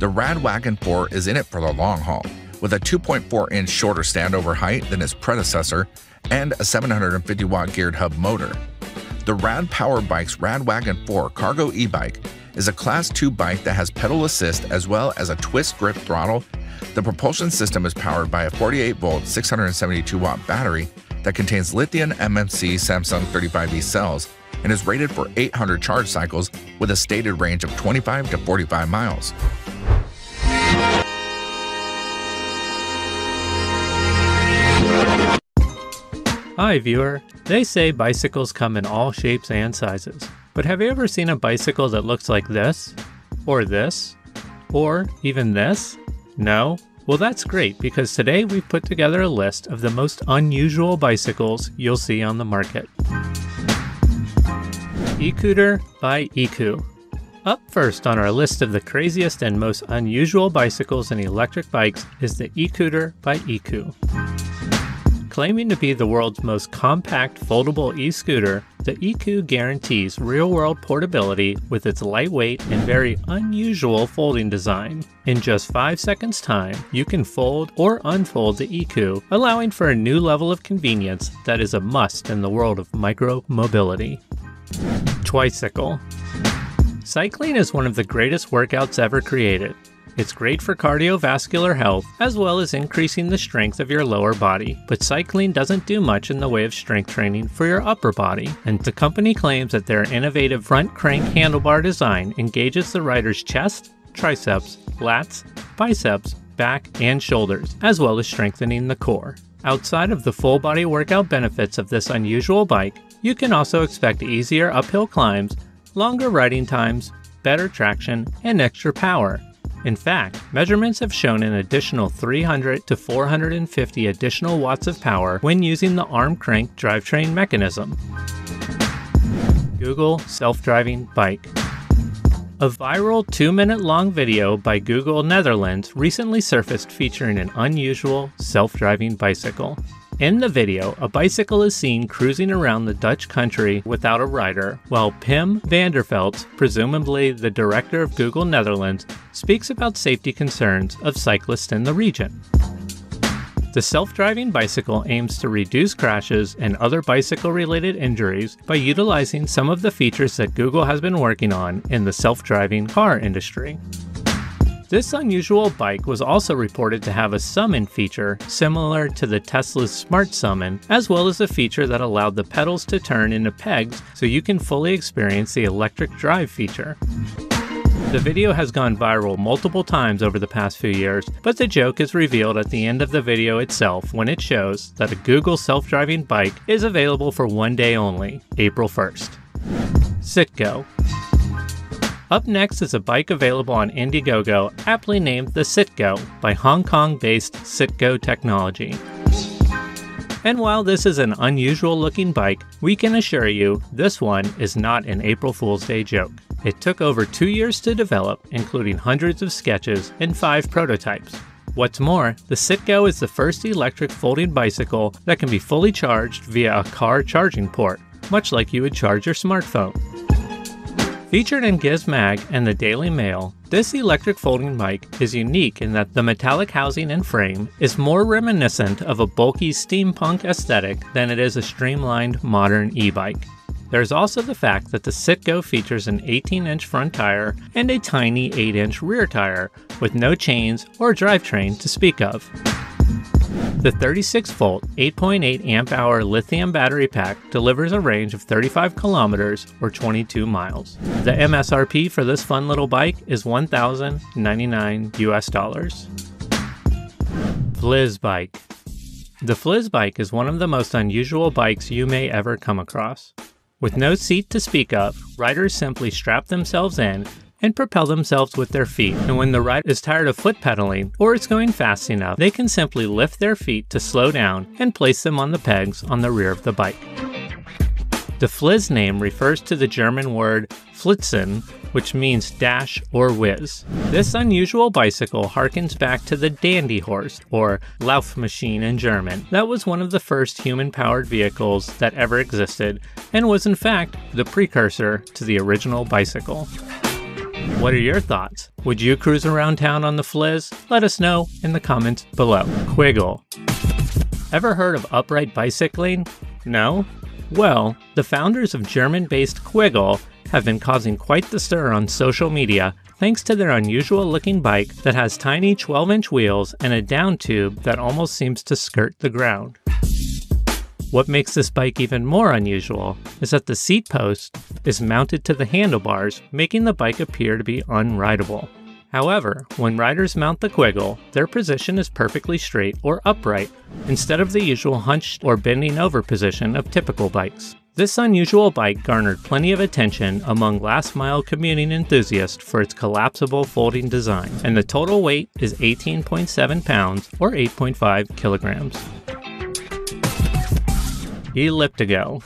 Speaker 3: The Rad Wagon 4 is in it for the long haul, with a 2.4 inch shorter standover height than its predecessor and a 750 watt geared hub motor. The Rad Power Bike's Rad Wagon 4 cargo e bike is a Class 2 bike that has pedal assist as well as a twist grip throttle. The propulsion system is powered by a 48 volt 672 watt battery that contains lithium NMC Samsung 35E cells and is rated for 800 charge cycles with a stated range of 25 to 45 miles.
Speaker 1: Hi, viewer. They say bicycles come in all shapes and sizes. But have you ever seen a bicycle that looks like this? Or this? Or even this? No? Well, that's great because today we've put together a list of the most unusual bicycles you'll see on the market. eCooter by ECOO. Up first on our list of the craziest and most unusual bicycles and electric bikes is the eCooter by ECOO. Claiming to be the world's most compact foldable e scooter, the eCoo guarantees real world portability with its lightweight and very unusual folding design. In just 5 seconds' time, you can fold or unfold the eCoo, allowing for a new level of convenience that is a must in the world of micro mobility. Twicycle Cycling is one of the greatest workouts ever created. It's great for cardiovascular health as well as increasing the strength of your lower body, but cycling doesn't do much in the way of strength training for your upper body. And the company claims that their innovative front crank handlebar design engages the rider's chest, triceps, lats, biceps, back, and shoulders, as well as strengthening the core. Outside of the full body workout benefits of this unusual bike, you can also expect easier uphill climbs, longer riding times, better traction, and extra power. In fact, measurements have shown an additional 300 to 450 additional watts of power when using the arm crank drivetrain mechanism. Google Self Driving Bike. A viral two minute long video by Google Netherlands recently surfaced featuring an unusual self driving bicycle. In the video, a bicycle is seen cruising around the Dutch country without a rider, while Pim van der Veld, presumably the director of Google Netherlands, speaks about safety concerns of cyclists in the region. The self driving bicycle aims to reduce crashes and other bicycle related injuries by utilizing some of the features that Google has been working on in the self driving car industry. This unusual bike was also reported to have a summon feature similar to the Tesla's Smart Summon, as well as a feature that allowed the pedals to turn into pegs so you can fully experience the electric drive feature. The video has gone viral multiple times over the past few years, but the joke is revealed at the end of the video itself when it shows that a Google self driving bike is available for one day only, April 1st. Sitgo. Up next is a bike available on Indiegogo, aptly named the Sitgo by Hong Kong based Sitgo Technology. And while this is an unusual looking bike, we can assure you this one is not an April Fool's Day joke. It took over two years to develop, including hundreds of sketches and five prototypes. What's more, the Sitgo is the first electric folding bicycle that can be fully charged via a car charging port, much like you would charge your smartphone. Featured in Gizmag and the Daily Mail, this electric folding bike is unique in that the metallic housing and frame is more reminiscent of a bulky steampunk aesthetic than it is a streamlined modern e bike. There's also the fact that the Sitgo features an 18 inch front tire and a tiny 8 inch rear tire, with no chains or drivetrain to speak of. The 36 volt, 8.8 amp hour lithium battery pack delivers a range of 35 kilometers or 22 miles. The MSRP for this fun little bike is 1,099 US dollars. Fliz Bike. The Fliz Bike is one of the most unusual bikes you may ever come across. With no seat to speak of, riders simply strap themselves in and propel themselves with their feet. And when the rider is tired of foot pedaling or is going fast enough, they can simply lift their feet to slow down and place them on the pegs on the rear of the bike. The Fliz name refers to the German word flitzen, which means dash or whiz. This unusual bicycle harkens back to the dandy horse, or Laufmaschine in German. That was one of the first human powered vehicles that ever existed, and was in fact the precursor to the original bicycle. What are your thoughts? Would you cruise around town on the Fliz? Let us know in the comments below. Quiggle. Ever heard of upright bicycling? No? Well, the founders of German based Quiggle have been causing quite the stir on social media thanks to their unusual looking bike that has tiny 12 inch wheels and a down tube that almost seems to skirt the ground. What makes this bike even more unusual is that the seat post is mounted to the handlebars, making the bike appear to be unrideable. However, when riders mount the Quiggle, their position is perfectly straight or upright instead of the usual hunched or bending over position of typical bikes. This unusual bike garnered plenty of attention among last mile commuting enthusiasts for its collapsible folding design, and the total weight is 18.7 pounds or 8.5 kilograms. Elliptigo.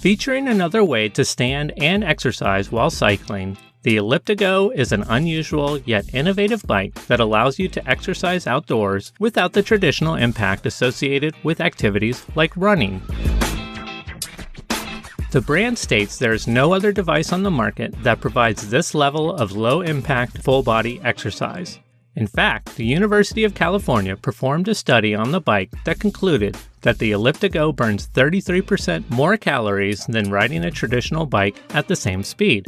Speaker 1: Featuring another way to stand and exercise while cycling, The Elliptigo is an unusual yet innovative bike that allows you to exercise outdoors without the traditional impact associated with activities like running. The brand states there is no other device on the market that provides this level of low impact full body exercise. In fact, the University of California performed a study on the bike that concluded that the Elliptigo burns 33% more calories than riding a traditional bike at the same speed.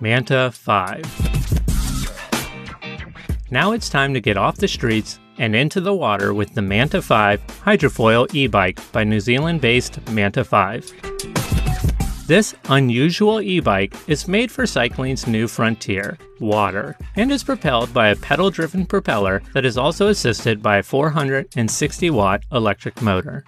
Speaker 1: Manta 5 Now it's time to get off the streets and into the water with the Manta 5 hydrofoil e bike by New Zealand based Manta 5. This unusual e bike is made for cycling's new frontier, water, and is propelled by a pedal driven propeller that is also assisted by a 460 watt electric motor.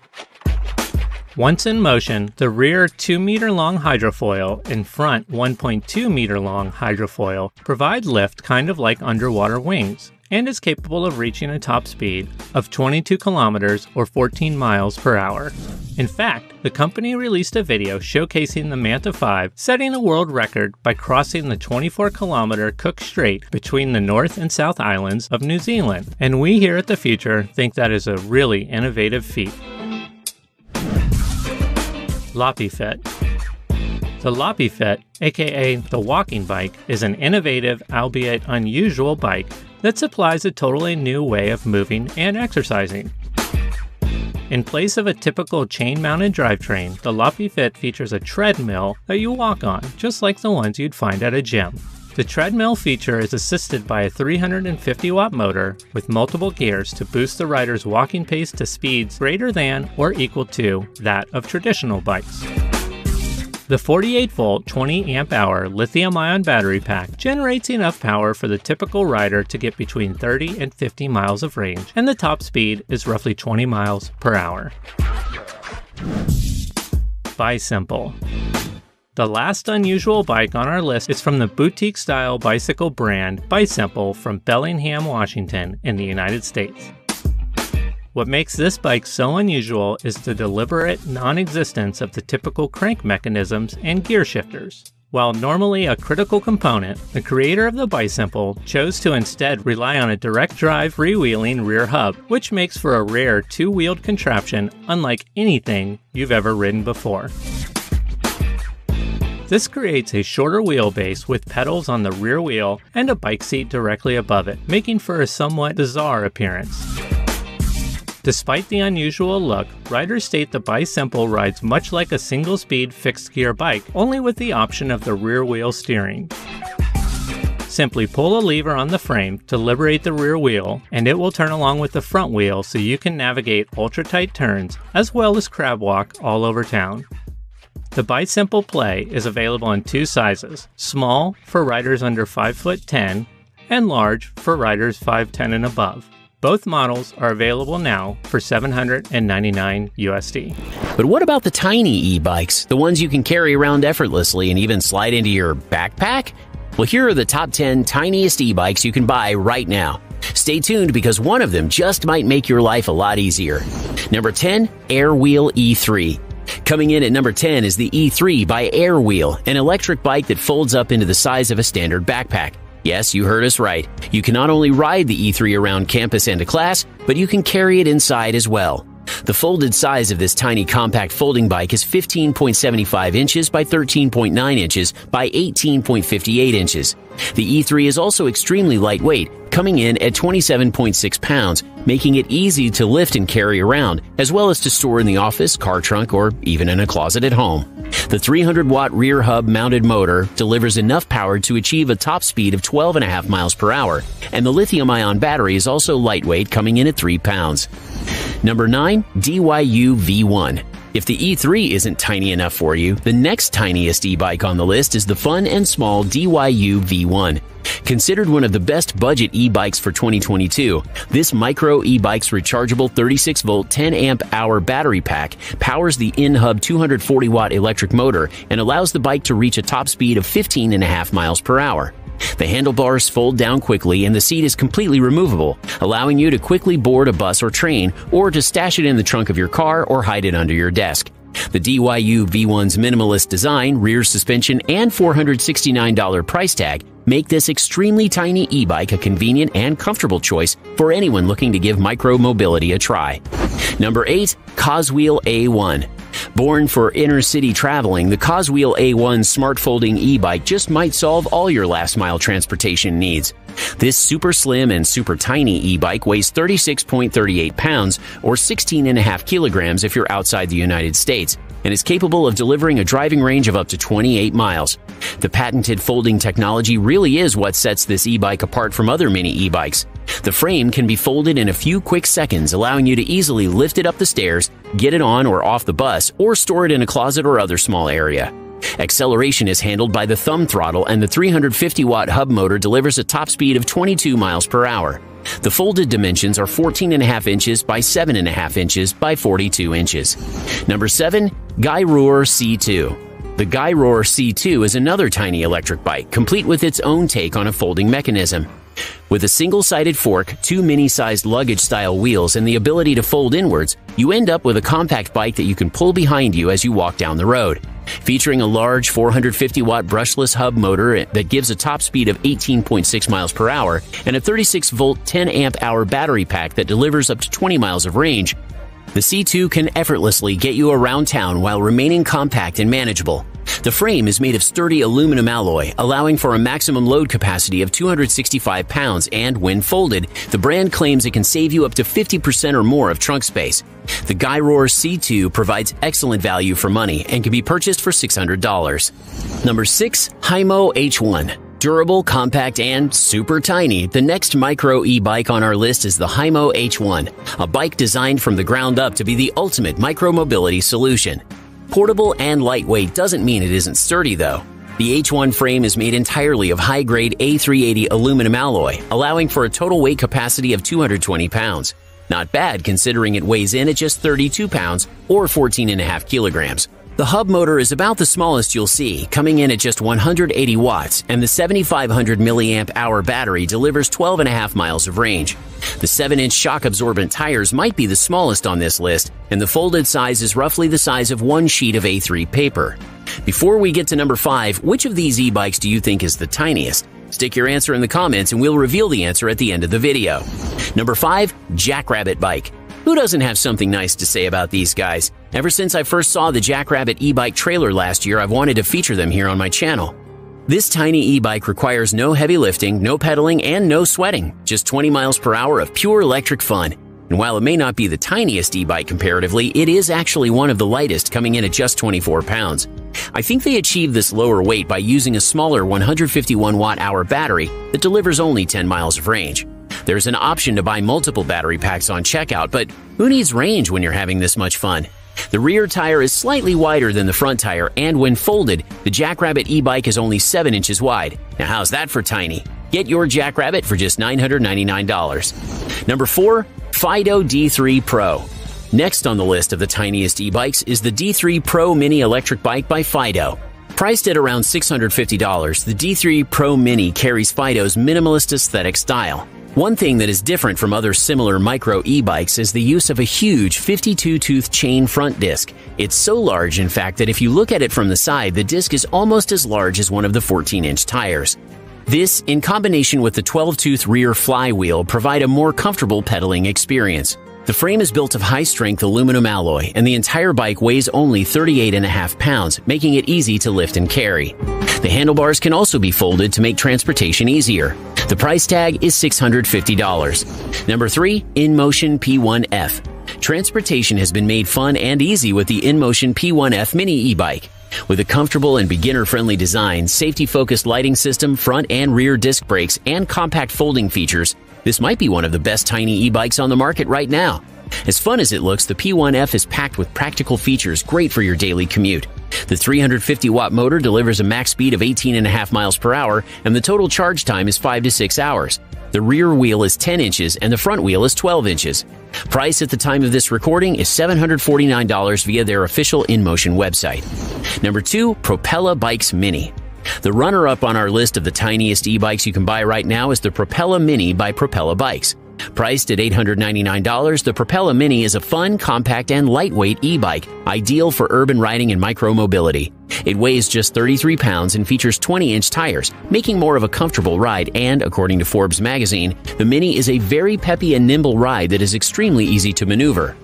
Speaker 1: Once in motion, the rear 2 meter long hydrofoil and front 1.2 meter long hydrofoil provide lift kind of like underwater wings and is capable of reaching a top speed of 22 kilometers or 14 miles per hour. In fact, the company released a video showcasing the Manta 5 setting a world record by crossing the 24 kilometer Cook Strait between the North and South Islands of New Zealand, and we here at the Future think that is a really innovative feat. LopiFit. The LopiFit, aka the walking bike, is an innovative, albeit unusual bike that supplies a totally new way of moving and exercising. In place of a typical chain mounted drivetrain, the LopiFit features a treadmill that you walk on, just like the ones you'd find at a gym. The treadmill feature is assisted by a 350 watt motor with multiple gears to boost the rider's walking pace to speeds greater than or equal to that of traditional bikes. The 48 volt 20 amp hour lithium ion battery pack generates enough power for the typical rider to get between 30 and 50 miles of range, and the top speed is roughly 20 miles per hour. Bisimple. The last unusual bike on our list is from the boutique style bicycle brand Bisimple from Bellingham, Washington, in the United States. What makes this bike so unusual is the deliberate non existence of the typical crank mechanisms and gear shifters. While normally a critical component, the creator of the Bisimple chose to instead rely on a direct drive freewheeling rear hub, which makes for a rare two wheeled contraption unlike anything you've ever ridden before. This creates a shorter wheelbase with pedals on the rear wheel and a bike seat directly above it, making for a somewhat bizarre appearance. Despite the unusual look, riders state the Bisimple rides much like a single speed fixed gear bike, only with the option of the rear wheel steering. Simply pull a lever on the frame to liberate the rear wheel, and it will turn along with the front wheel so you can navigate ultra tight turns as well as crab walk all over town. The Bisimple Play is available in two sizes small for riders under 5 foot 10 and large for riders 5'10 and above. Both models are available now for 799 USD.
Speaker 4: But what about the tiny e bikes, the ones you can carry around effortlessly and even slide into your backpack? Well, here are the top 10 tiniest e bikes you can buy right now. Stay tuned because one of them just might make your life a lot easier. Number 10, Airwheel E3. Coming in at number 10 is the E3 by Airwheel, an electric bike that folds up into the size of a standard backpack. Yes, you heard us right. You can not only ride the E3 around campus and to class, but you can carry it inside as well. The folded size of this tiny compact folding bike is 15.75 inches by 13.9 inches by 18.58 inches. The E3 is also extremely lightweight, coming in at 27.6 pounds, making it easy to lift and carry around, as well as to store in the office, car trunk, or even in a closet at home. The 300 watt rear hub mounted motor delivers enough power to achieve a top speed of 12.5 miles per hour, and the lithium ion battery is also lightweight, coming in at 3 pounds. Number 9, DYU V1. If the E3 isn't tiny enough for you, the next tiniest e-bike on the list is the fun and small DYU V1. Considered one of the best budget e-bikes for 2022, this micro e-bike's rechargeable 36 volt 10 amp hour battery pack powers the in-hub 240 watt electric motor and allows the bike to reach a top speed of 15 and a half miles per hour. The handlebars fold down quickly and the seat is completely removable, allowing you to quickly board a bus or train or to stash it in the trunk of your car or hide it under your desk. The DYU V1's minimalist design, rear suspension, and $469 price tag make this extremely tiny e-bike a convenient and comfortable choice for anyone looking to give micro-mobility a try. Number 8. Coswheel A1 Born for inner city traveling, the Coswheel A1 smart folding e-bike just might solve all your last mile transportation needs. This super slim and super tiny e-bike weighs 36.38 pounds or 16.5 kilograms if you're outside the United States and is capable of delivering a driving range of up to 28 miles. The patented folding technology really is what sets this e-bike apart from other mini e-bikes. The frame can be folded in a few quick seconds, allowing you to easily lift it up the stairs, get it on or off the bus, or store it in a closet or other small area. Acceleration is handled by the thumb throttle and the 350 watt hub motor delivers a top speed of 22 miles per hour. The folded dimensions are 14.5 inches by 7.5 inches by 42 inches. Number 7. Gyroor C2 the Gyroor C2 is another tiny electric bike, complete with its own take on a folding mechanism. With a single-sided fork, two mini-sized luggage-style wheels, and the ability to fold inwards, you end up with a compact bike that you can pull behind you as you walk down the road. Featuring a large 450-watt brushless hub motor that gives a top speed of 18.6 miles per hour and a 36-volt 10-amp-hour battery pack that delivers up to 20 miles of range, the C2 can effortlessly get you around town while remaining compact and manageable. The frame is made of sturdy aluminum alloy, allowing for a maximum load capacity of 265 pounds, and when folded, the brand claims it can save you up to 50% or more of trunk space. The Gyroor C2 provides excellent value for money and can be purchased for $600. Number 6. Hymo H1 Durable, compact, and super tiny, the next micro e-bike on our list is the Hymo H1, a bike designed from the ground up to be the ultimate micro-mobility solution. Portable and lightweight doesn't mean it isn't sturdy though. The H1 frame is made entirely of high-grade A380 aluminum alloy, allowing for a total weight capacity of 220 pounds. Not bad considering it weighs in at just 32 pounds or 14.5 kilograms. The hub motor is about the smallest you'll see, coming in at just 180 watts, and the 7500 milliamp hour battery delivers 12.5 miles of range. The 7-inch shock-absorbent tires might be the smallest on this list, and the folded size is roughly the size of one sheet of A3 paper. Before we get to number 5, which of these e-bikes do you think is the tiniest? Stick your answer in the comments and we'll reveal the answer at the end of the video. Number 5. Jackrabbit Bike. Who doesn't have something nice to say about these guys? Ever since I first saw the Jackrabbit e-bike trailer last year, I've wanted to feature them here on my channel. This tiny e-bike requires no heavy lifting, no pedaling, and no sweating. Just 20 miles per hour of pure electric fun. And while it may not be the tiniest e-bike comparatively, it is actually one of the lightest, coming in at just 24 pounds. I think they achieved this lower weight by using a smaller 151 watt hour battery that delivers only 10 miles of range. There's an option to buy multiple battery packs on checkout, but who needs range when you're having this much fun? The rear tire is slightly wider than the front tire, and when folded, the Jackrabbit e-bike is only 7 inches wide. Now how's that for tiny? Get your Jackrabbit for just $999. Number 4. Fiido D3 Pro. Next on the list of the tiniest e-bikes is the D3 Pro Mini electric bike by Fiido. Priced at around $650, the D3 Pro Mini carries Fiido's minimalist aesthetic style. One thing that is different from other similar micro e-bikes is the use of a huge 52-tooth chain front disc. It's so large, in fact, that if you look at it from the side, the disc is almost as large as one of the 14-inch tires. This, in combination with the 12-tooth rear flywheel, provide a more comfortable pedaling experience. The frame is built of high-strength aluminum alloy, and the entire bike weighs only 38.5 pounds, making it easy to lift and carry. The handlebars can also be folded to make transportation easier. The price tag is $650. Number 3. InMotion P1F. Transportation has been made fun and easy with the InMotion P1F mini e-bike. With a comfortable and beginner-friendly design, safety-focused lighting system, front and rear disc brakes, and compact folding features, this might be one of the best tiny e-bikes on the market right now. As fun as it looks, the P1F is packed with practical features great for your daily commute. The 350 watt motor delivers a max speed of 18.5 miles per hour, and the total charge time is 5 to 6 hours. The rear wheel is 10 inches and the front wheel is 12 inches. Price at the time of this recording is $749 via their official InMotion website. Number 2, Propella Bikes Mini. The runner up on our list of the tiniest e bikes you can buy right now is the Propella Mini by Propella Bikes. Priced at $899, the Propella Mini is a fun, compact, and lightweight e-bike, ideal for urban riding and micromobility. It weighs just 33 pounds and features 20-inch tires, making more of a comfortable ride, and according to Forbes magazine, the Mini is a very peppy and nimble ride that is extremely easy to maneuver.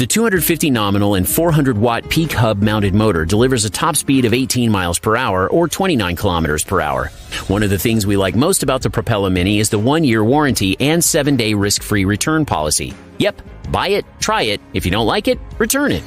Speaker 4: The 250 nominal and 400 watt peak hub mounted motor delivers a top speed of 18 miles per hour or 29 kilometers per hour. One of the things we like most about the Propella Mini is the one year warranty and seven day risk free return policy. Yep, buy it, try it. If you don't like it, return it.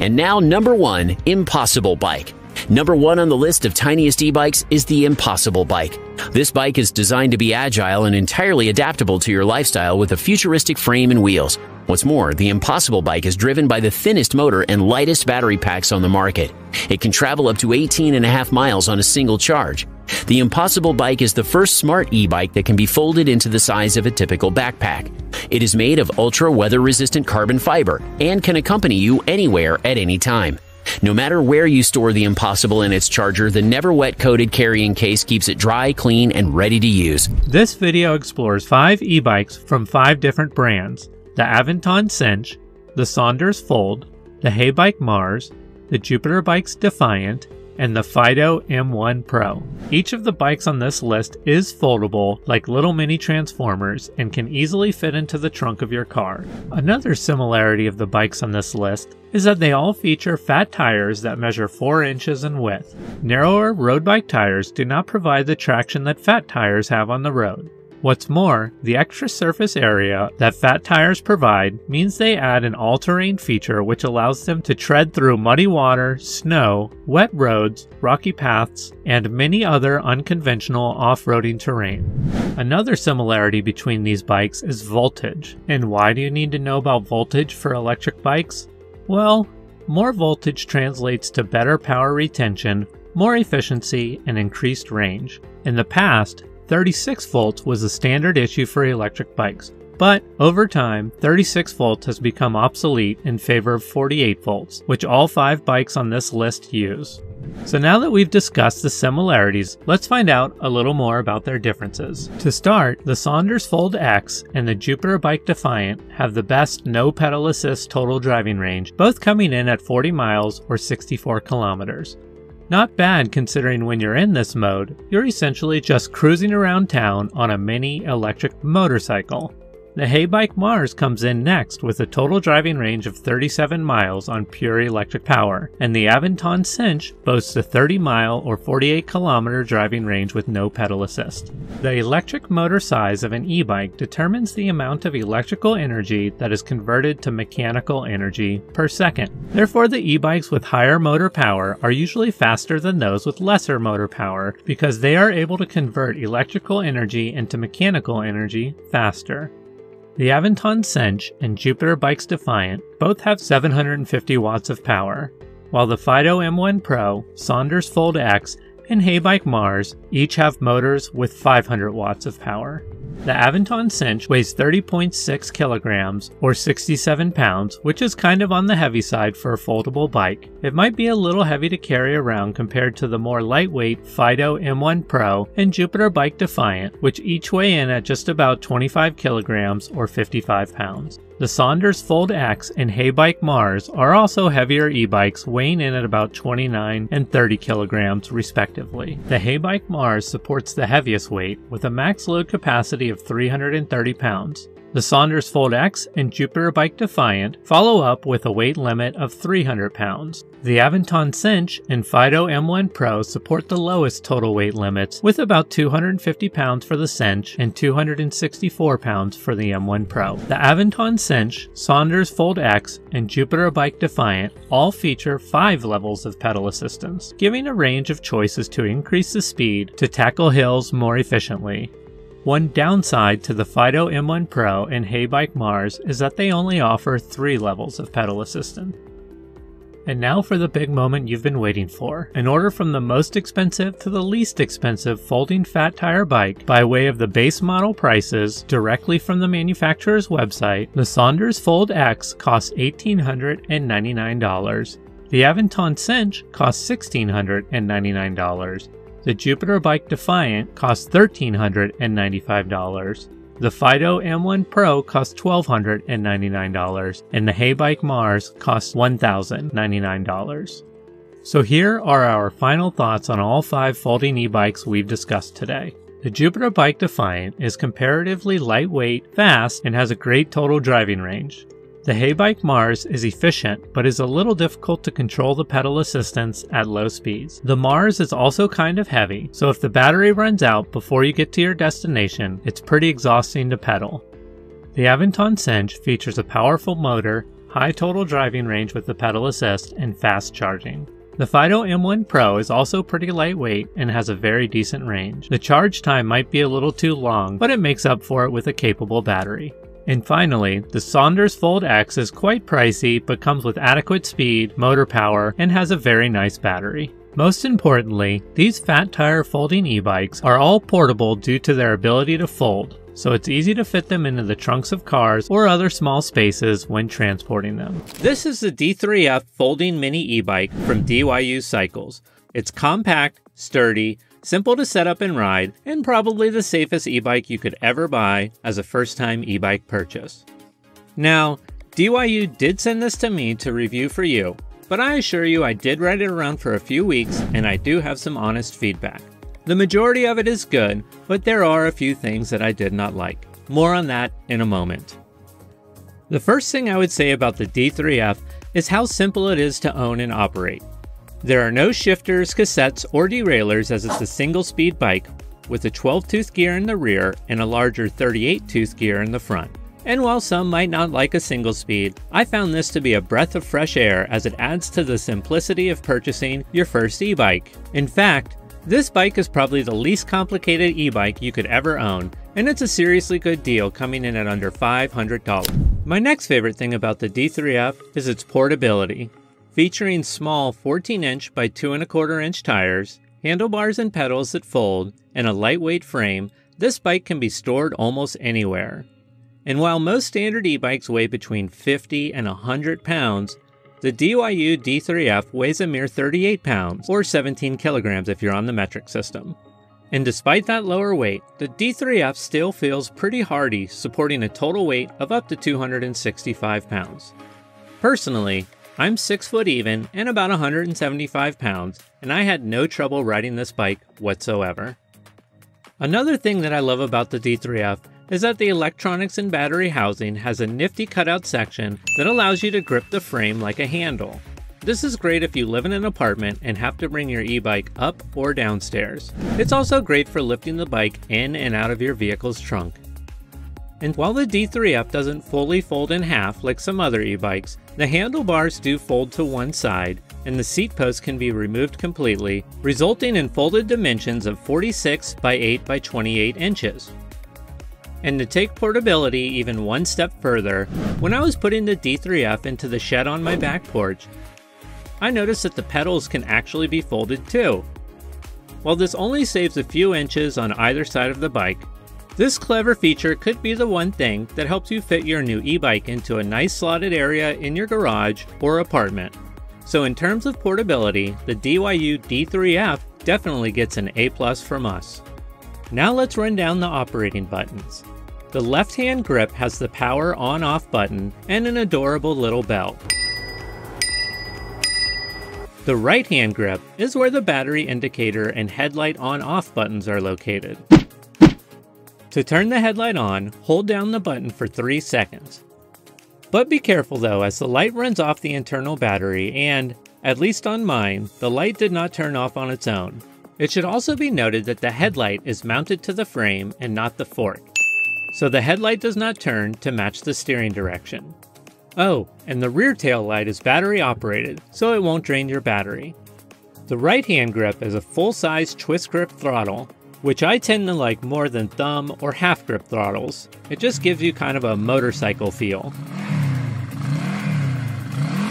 Speaker 4: And now, number one, Impossible Bike. Number one on the list of tiniest e bikes is the Impossible Bike. This bike is designed to be agile and entirely adaptable to your lifestyle with a futuristic frame and wheels. What's more, the Impossible bike is driven by the thinnest motor and lightest battery packs on the market. It can travel up to 18 and a half miles on a single charge. The Impossible bike is the first smart e-bike that can be folded into the size of a typical backpack. It is made of ultra weather resistant carbon fiber and can accompany you anywhere at any time. No matter where you store the Impossible in its charger, the never wet coated carrying case keeps it dry, clean, and ready to use.
Speaker 1: This video explores five e-bikes from five different brands the Aventon Cinch, the Sondors Fold, the Heybike Mars, the Jupiter Bikes Defiant, and the Fiido M1 Pro. Each of the bikes on this list is foldable like little mini transformers and can easily fit into the trunk of your car. Another similarity of the bikes on this list is that they all feature fat tires that measure 4 inches in width. Narrower road bike tires do not provide the traction that fat tires have on the road. What's more, the extra surface area that fat tires provide means they add an all terrain feature which allows them to tread through muddy water, snow, wet roads, rocky paths, and many other unconventional off roading terrain. Another similarity between these bikes is voltage. And why do you need to know about voltage for electric bikes? Well, more voltage translates to better power retention, more efficiency, and increased range. In the past, 36 volts was the standard issue for electric bikes, but over time, 36 volts has become obsolete in favor of 48 volts, which all five bikes on this list use. So now that we've discussed the similarities, let's find out a little more about their differences. To start, the Sondors Fold X and the Jupiter Bike Defiant have the best no pedal assist total driving range, both coming in at 40 miles or 64 kilometers. Not bad considering when you're in this mode, you're essentially just cruising around town on a mini electric motorcycle. The Heybike Mars comes in next with a total driving range of 37 miles on pure electric power, and the Aventon Cinch boasts a 30 mile or 48 kilometer driving range with no pedal assist. The electric motor size of an e-bike determines the amount of electrical energy that is converted to mechanical energy per second. Therefore, the e-bikes with higher motor power are usually faster than those with lesser motor power because they are able to convert electrical energy into mechanical energy faster. The Aventon Cinch and Jupiter Bikes Defiant both have 750 watts of power, while the Fiido M1 Pro, Sondors Fold X, and Heybike Mars each have motors with 500 watts of power. The Aventon Cinch weighs 30.6 kilograms or 67 pounds, which is kind of on the heavy side for a foldable bike. It might be a little heavy to carry around compared to the more lightweight Fiido M1 Pro and Jupiter Bike Defiant, which each weigh in at just about 25 kilograms or 55 pounds. The Sondors Fold X and Heybike Mars are also heavier e-bikes weighing in at about 29 and 30 kilograms respectively. The Heybike Mars supports the heaviest weight with a max load capacity of 330 pounds. The Sondors Fold X and Jupiter Bike Defiant follow up with a weight limit of 300 pounds. The Aventon Cinch and Fiido M1 Pro support the lowest total weight limits with about 250 pounds for the Cinch and 264 pounds for the M1 Pro. The Aventon Cinch, Sondors Fold X, and Jupiter Bike Defiant all feature 5 levels of pedal assistance, giving a range of choices to increase the speed to tackle hills more efficiently. One downside to the Fiido M1 Pro and Heybike Mars is that they only offer three levels of pedal assistance. And now for the big moment you've been waiting for. An order from the most expensive to the least expensive folding fat tire bike by way of the base model prices directly from the manufacturer's website. The Sondors Fold X costs $1,899. The Aventon Cinch costs $1,699. The Jupiter Bike Defiant costs $1,395. The Fiido M1 Pro costs $1,299, and the Heybike Mars costs $1,099. So here are our final thoughts on all five folding e-bikes we've discussed today. The Jupiter Bike Defiant is comparatively lightweight, fast, and has a great total driving range. The Heybike Mars is efficient, but is a little difficult to control the pedal assistance at low speeds. The Mars is also kind of heavy, so if the battery runs out before you get to your destination, it's pretty exhausting to pedal. The Aventon Cinch features a powerful motor, high total driving range with the pedal assist, and fast charging. The Fiido M1 Pro is also pretty lightweight and has a very decent range. The charge time might be a little too long, but it makes up for it with a capable battery. And finally, the Sondors Fold X is quite pricey but comes with adequate speed, motor power, and has a very nice battery. Most importantly, these fat tire folding e-bikes are all portable due to their ability to fold, so it's easy to fit them into the trunks of cars or other small spaces when transporting them. This is the D3F folding mini e-bike from DYU Cycles. It's compact, sturdy, simple to set up and ride, and probably the safest e-bike you could ever buy as a first-time e-bike purchase. Now, DYU did send this to me to review for you, but I assure you I did ride it around for a few weeks and I do have some honest feedback. The majority of it is good, but there are a few things that I did not like. More on that in a moment. The first thing I would say about the D3F is how simple it is to own and operate. There are no shifters, cassettes, or derailleurs as it's a single speed bike with a 12 tooth gear in the rear and a larger 38 tooth gear in the front. And while some might not like a single speed, I found this to be a breath of fresh air as it adds to the simplicity of purchasing your first e-bike. In fact, this bike is probably the least complicated e-bike you could ever own, and it's a seriously good deal coming in at under $500. My next favorite thing about the D3F is its portability. Featuring small 14 inch by 2 and a quarter inch tires, handlebars and pedals that fold, and a lightweight frame, this bike can be stored almost anywhere. And while most standard e-bikes weigh between 50 and 100 pounds, the DYU D3F weighs a mere 38 pounds, or 17 kilograms if you're on the metric system. And despite that lower weight, the D3F still feels pretty hardy, supporting a total weight of up to 265 pounds. Personally, I'm 6 foot even and about 175 pounds, and I had no trouble riding this bike whatsoever. Another thing that I love about the D3F is that the electronics and battery housing has a nifty cutout section that allows you to grip the frame like a handle. This is great if you live in an apartment and have to bring your e-bike up or downstairs. It's also great for lifting the bike in and out of your vehicle's trunk. And while the D3F doesn't fully fold in half like some other e-bikes, the handlebars do fold to one side, and the seat post can be removed completely, resulting in folded dimensions of 46 by 8 by 28 inches. And to take portability even one step further, when I was putting the D3F into the shed on my back porch, I noticed that the pedals can actually be folded too. While this only saves a few inches on either side of the bike, this clever feature could be the one thing that helps you fit your new e-bike into a nice slotted area in your garage or apartment. So in terms of portability, the DYU D3F definitely gets an A plus from us. Now let's run down the operating buttons. The left hand grip has the power on off button and an adorable little bell. The right hand grip is where the battery indicator and headlight on off buttons are located. To turn the headlight on, hold down the button for 3 seconds. But be careful though, as the light runs off the internal battery and, at least on mine, the light did not turn off on its own. It should also be noted that the headlight is mounted to the frame and not the fork, so the headlight does not turn to match the steering direction. Oh, and the rear tail light is battery operated, so it won't drain your battery. The right hand grip is a full-size twist grip throttle which I tend to like more than thumb or half grip throttles. It just gives you kind of a motorcycle feel.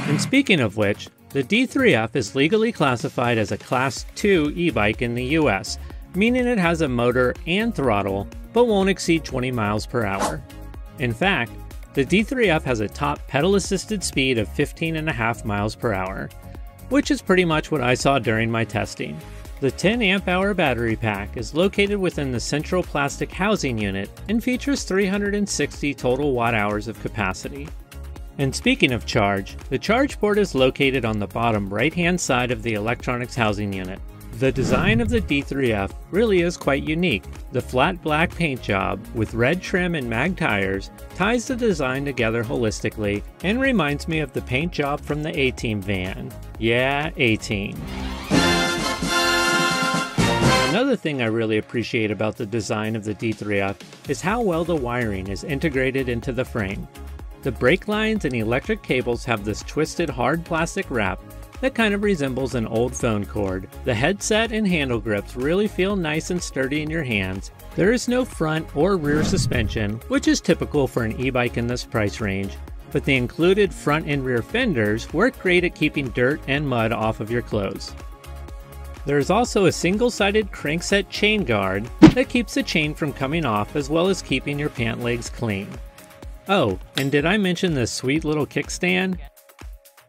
Speaker 1: And speaking of which, the D3F is legally classified as a Class 2 e-bike in the US, meaning it has a motor and throttle, but won't exceed 20 miles per hour. In fact, the D3F has a top pedal-assisted speed of 15.5 miles per hour, which is pretty much what I saw during my testing. The 10 amp hour battery pack is located within the central plastic housing unit and features 360 total watt hours of capacity. And speaking of charge, the charge port is located on the bottom right hand side of the electronics housing unit. The design of the D3F really is quite unique. The flat black paint job with red trim and mag tires ties the design together holistically and reminds me of the paint job from the A-Team van. Yeah, A-Team. Another thing I really appreciate about the design of the D3F is how well the wiring is integrated into the frame. The brake lines and electric cables have this twisted hard plastic wrap that kind of resembles an old phone cord. The headset and handle grips really feel nice and sturdy in your hands. There is no front or rear suspension, which is typical for an e-bike in this price range, but the included front and rear fenders work great at keeping dirt and mud off of your clothes. There is also a single-sided crankset chain guard that keeps the chain from coming off as well as keeping your pant legs clean. Oh, and did I mention this sweet little kickstand?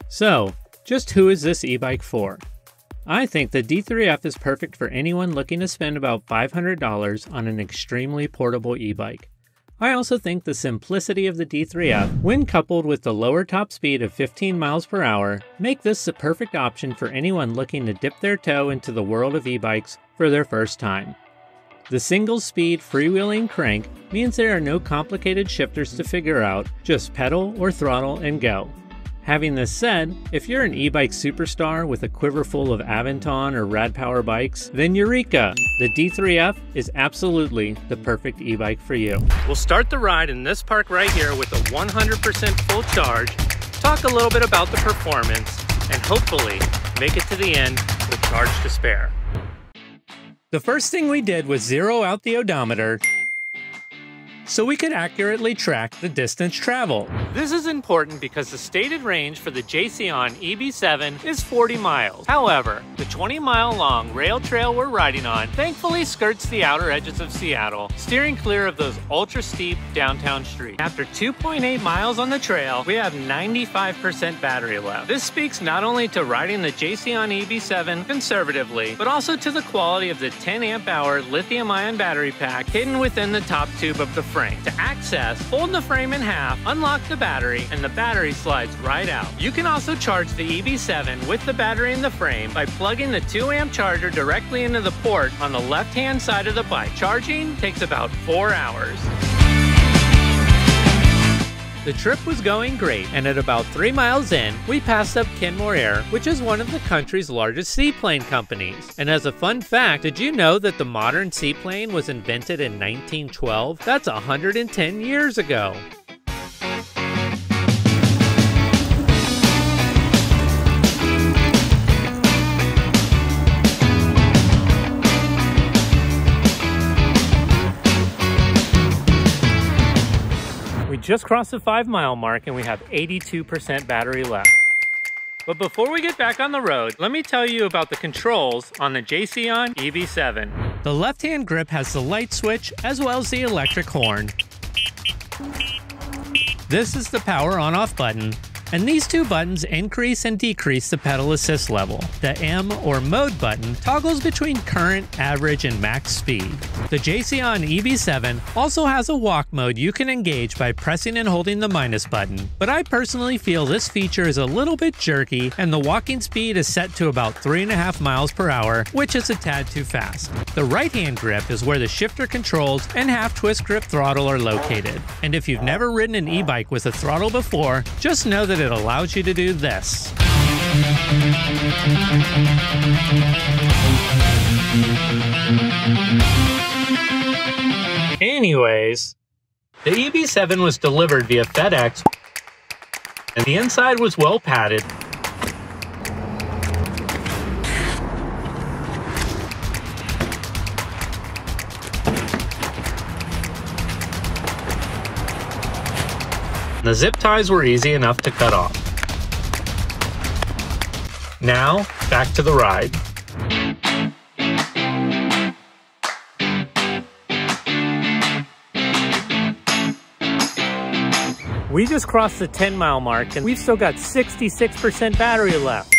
Speaker 1: So, just who is this e-bike for? I think the D3F is perfect for anyone looking to spend about $500 on an extremely portable e-bike. I also think the simplicity of the D3F, when coupled with the lower top speed of 15 miles per hour, make this the perfect option for anyone looking to dip their toe into the world of e-bikes for their first time. The single speed freewheeling crank means there are no complicated shifters to figure out, just pedal or throttle and go. Having this said, if you're an e-bike superstar with a quiver full of Aventon or Rad Power bikes, then Eureka! The D3F is absolutely the perfect e-bike for you. We'll start the ride in this park right here with a 100% full charge, talk a little bit about the performance, and hopefully make it to the end with charge to spare. The first thing we did was zero out the odometer so we could accurately track the distance traveled. This is important because the stated range for the Jasion EB7 is 40 miles. However, the 20 mile long rail trail we're riding on thankfully skirts the outer edges of Seattle, steering clear of those ultra steep downtown streets. After 2.8 miles on the trail, we have 95% battery left. This speaks not only to riding the Jasion EB7 conservatively, but also to the quality of the 10 amp hour lithium ion battery pack hidden within the top tube of the frame. To access, fold the frame in half, unlock the battery, and the battery slides right out. You can also charge the EB7 with the battery in the frame by plugging the 2 amp charger directly into the port on the left hand side of the bike. Charging takes about 4 hours. The trip was going great, and at about three miles in, we passed up Kenmore Air, which is one of the country's largest seaplane companies. And as a fun fact, did you know that the modern seaplane was invented in 1912? That's 110 years ago. Just crossed the five mile mark and we have 82% battery left. But before we get back on the road, let me tell you about the controls on the Jasion EB7. The left-hand grip has the light switch as well as the electric horn. This is the power on-off button, and these two buttons increase and decrease the pedal assist level. The M or mode button toggles between current, average, and max speed. The Jasion EB7 also has a walk mode you can engage by pressing and holding the minus button, but I personally feel this feature is a little bit jerky and the walking speed is set to about 3.5 miles per hour, which is a tad too fast. The right hand grip is where the shifter controls and half twist grip throttle are located. And if you've never ridden an e-bike with a throttle before, just know that it allows you to do this. Anyways, the EB7 was delivered via FedEx, and the inside was well padded. The zip ties were easy enough to cut off. Now, back to the ride. We just crossed the 10 mile mark and we've still got 66% battery left.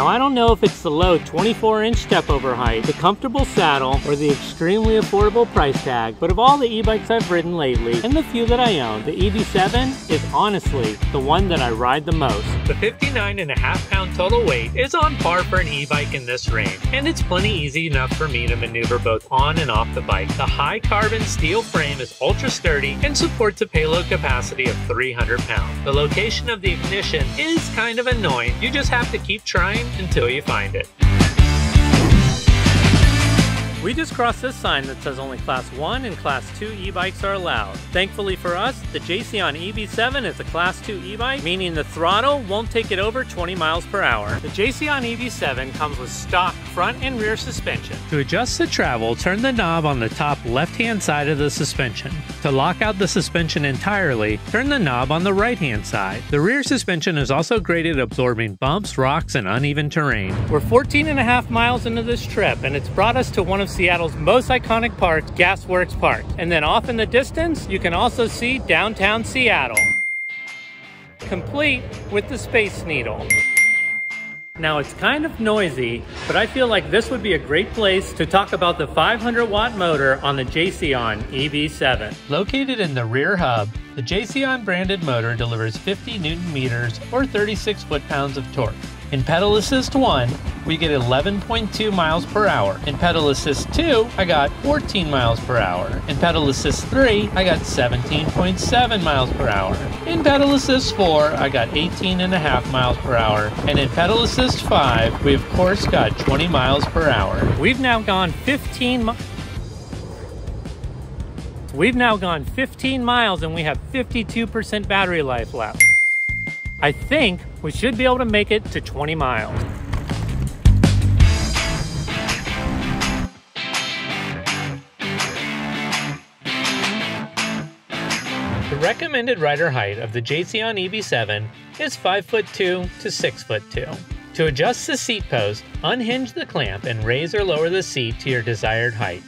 Speaker 1: Now I don't know if it's the low 24 inch step over height, the comfortable saddle, or the extremely affordable price tag, but of all the e-bikes I've ridden lately, and the few that I own, the EB7 is honestly the one that I ride the most. The 59 and a half pound total weight is on par for an e-bike in this range, and it's plenty easy enough for me to maneuver both on and off the bike. The high carbon steel frame is ultra sturdy and supports a payload capacity of 300 pounds. The location of the ignition is kind of annoying. You just have to keep trying until you find it. We just crossed this sign that says only Class 1 and Class 2 e-bikes are allowed. Thankfully for us, the Jasion EB7 is a Class 2 e-bike, meaning the throttle won't take it over 20 miles per hour. The Jasion EB7 comes with stock front and rear suspension. To adjust the travel, turn the knob on the top left-hand side of the suspension. To lock out the suspension entirely, turn the knob on the right-hand side. The rear suspension is also great at absorbing bumps, rocks, and uneven terrain. We're 14 and a half miles into this trip, and it's brought us to one of Seattle's most iconic park, Gasworks Park. And then off in the distance, you can also see downtown Seattle, complete with the Space Needle. Now it's kind of noisy, but I feel like this would be a great place to talk about the 500 watt motor on the Jasion EB7. Located in the rear hub, the Jasion branded motor delivers 50 newton meters or 36 foot pounds of torque. In pedal assist 1, we get 11.2 miles per hour. In pedal assist 2, I got 14 miles per hour. In pedal assist 3, I got 17.7 miles per hour. In pedal assist 4, I got 18.5 miles per hour. And in pedal assist 5, we of course got 20 miles per hour. We've now gone 15 miles. We've now gone 15 miles and we have 52% battery life left. I think we should be able to make it to 20 miles. The recommended rider height of the Jasion EB7 is 5 foot 2 to 6 foot 2. To adjust the seat post, unhinge the clamp and raise or lower the seat to your desired height.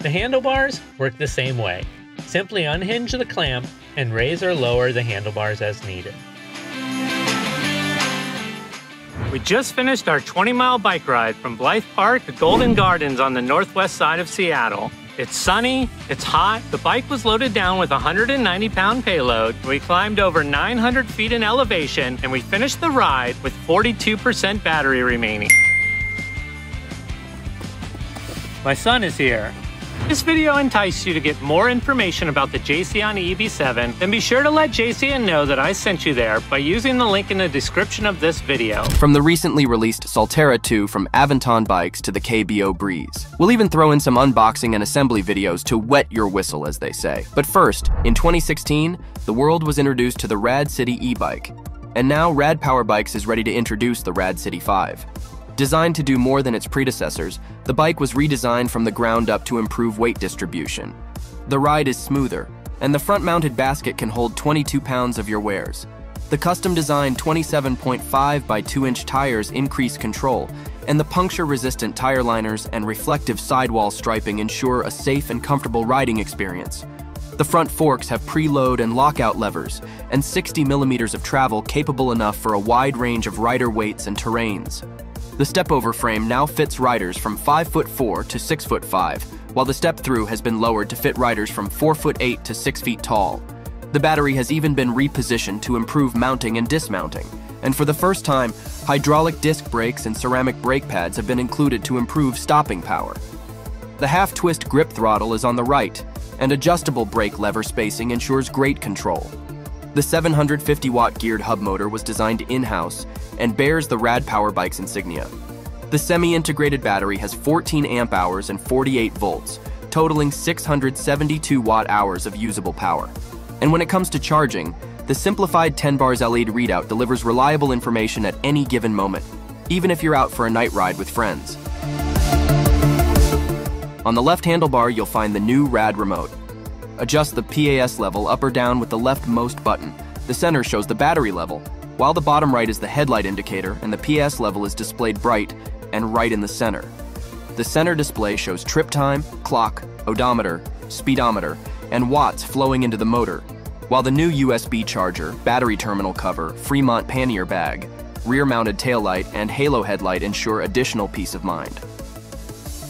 Speaker 1: The handlebars work the same way. Simply unhinge the clamp and raise or lower the handlebars as needed. We just finished our 20 mile bike ride from Blyth Park to Golden Gardens on the northwest side of Seattle. It's sunny, it's hot, the bike was loaded down with a 190 pound payload, we climbed over 900 feet in elevation, and we finished the ride with 42% battery remaining. My son is here. This video enticed you to get more information about the Jasion EB7, then be sure to let Jasion know that I sent you there by using the link in the description of this video.
Speaker 5: From the recently released Soltera 2 from Aventon Bikes to the KBO Breeze. We'll even throw in some unboxing and assembly videos to wet your whistle, as they say. But first, in 2016, the world was introduced to the Rad City e-bike. And now Rad Power Bikes is ready to introduce the Rad City 5. Designed to do more than its predecessors, the bike was redesigned from the ground up to improve weight distribution. The ride is smoother, and the front-mounted basket can hold 22 pounds of your wares. The custom-designed 27.5 by 2-inch tires increase control, and the puncture-resistant tire liners and reflective sidewall striping ensure a safe and comfortable riding experience. The front forks have preload and lockout levers, and 60 millimeters of travel capable enough for a wide range of rider weights and terrains. The step-over frame now fits riders from 5 foot 4 to 6 foot 5, while the step-through has been lowered to fit riders from 4 foot 8 to 6 feet tall. The battery has even been repositioned to improve mounting and dismounting, and for the first time, hydraulic disc brakes and ceramic brake pads have been included to improve stopping power. The half-twist grip throttle is on the right, and adjustable brake lever spacing ensures great control. The 750 watt geared hub motor was designed in house and bears the Rad Power Bike's insignia. The semi integrated battery has 14 amp hours and 48 volts, totaling 672 watt hours of usable power. And when it comes to charging, the simplified 10 bars LED readout delivers reliable information at any given moment, even if you're out for a night ride with friends. On the left handlebar, you'll find the new RAD remote. Adjust the PAS level up or down with the leftmost button. The center shows the battery level, while the bottom right is the headlight indicator and the PS level is displayed bright and right in the center. The center display shows trip time, clock, odometer, speedometer, and watts flowing into the motor, while the new USB charger, battery terminal cover, Fremont pannier bag, rear-mounted taillight, and halo headlight ensure additional peace of mind.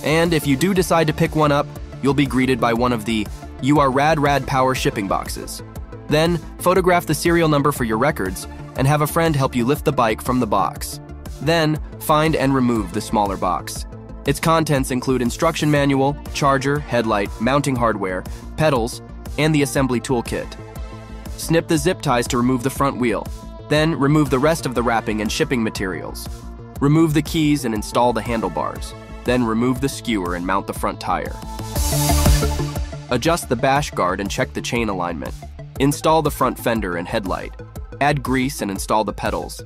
Speaker 5: And if you do decide to pick one up, you'll be greeted by one of the You Are Rad Rad Power shipping boxes. Then, photograph the serial number for your records and have a friend help you lift the bike from the box. Then, find and remove the smaller box. Its contents include instruction manual, charger, headlight, mounting hardware, pedals, and the assembly toolkit. Snip the zip ties to remove the front wheel. Then, remove the rest of the wrapping and shipping materials. Remove the keys and install the handlebars. Then remove the skewer and mount the front tire. Adjust the bash guard and check the chain alignment. Install the front fender and headlight. Add grease and install the pedals.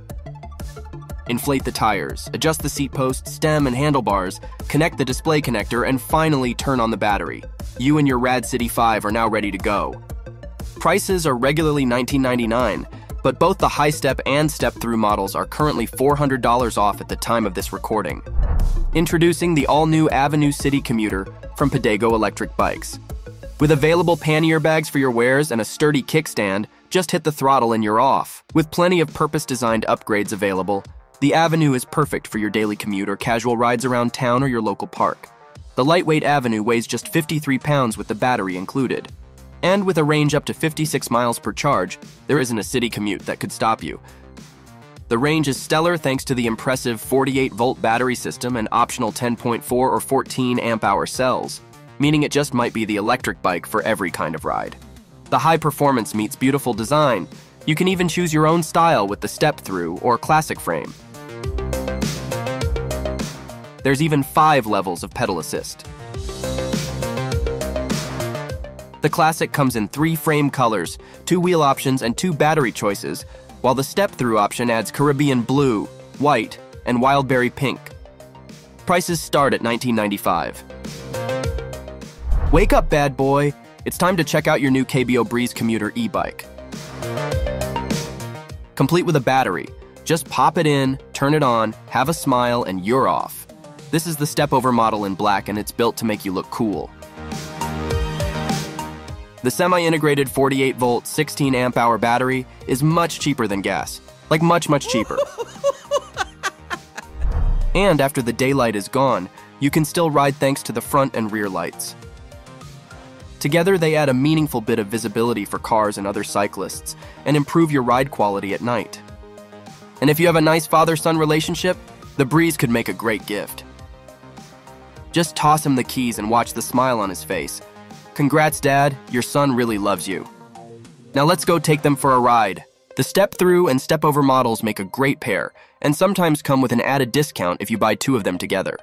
Speaker 5: Inflate the tires, adjust the seat post, stem, and handlebars, connect the display connector, and finally turn on the battery. You and your Rad City 5 are now ready to go. Prices are regularly $19.99, but both the high step and step through models are currently $400 off at the time of this recording. Introducing the all new Avenue City Commuter from Pedego Electric Bikes. With available pannier bags for your wares and a sturdy kickstand, just hit the throttle and you're off. With plenty of purpose designed upgrades available, the Avenue is perfect for your daily commute or casual rides around town or your local park. The lightweight Avenue weighs just 53 pounds with the battery included. And with a range up to 56 miles per charge, there isn't a city commute that could stop you. The range is stellar thanks to the impressive 48 volt battery system and optional 10.4 or 14 amp hour cells meaning it just might be the electric bike for every kind of ride. The high performance meets beautiful design. You can even choose your own style with the step through or classic frame. There's even five levels of pedal assist. The Classic comes in three frame colors, two wheel options, and two battery choices, while the step through option adds Caribbean blue, white, and wildberry pink. Prices start at $19.95. Wake up, bad boy! It's time to check out your new KBO Breeze Commuter e-bike. Complete with a battery. Just pop it in, turn it on, have a smile, and you're off. This is the step-over model in black, and it's built to make you look cool. The semi-integrated 48-volt, 16 amp hour battery is much cheaper than gas. Like much, much cheaper. and after the daylight is gone, you can still ride thanks to the front and rear lights. Together, they add a meaningful bit of visibility for cars and other cyclists and improve your ride quality at night. And if you have a nice father son relationship, the Breeze could make a great gift. Just toss him the keys and watch the smile on his face. Congrats, Dad, your son really loves you. Now let's go take them for a ride. The step through and step over models make a great pair and sometimes come with an added discount if you buy two of them together.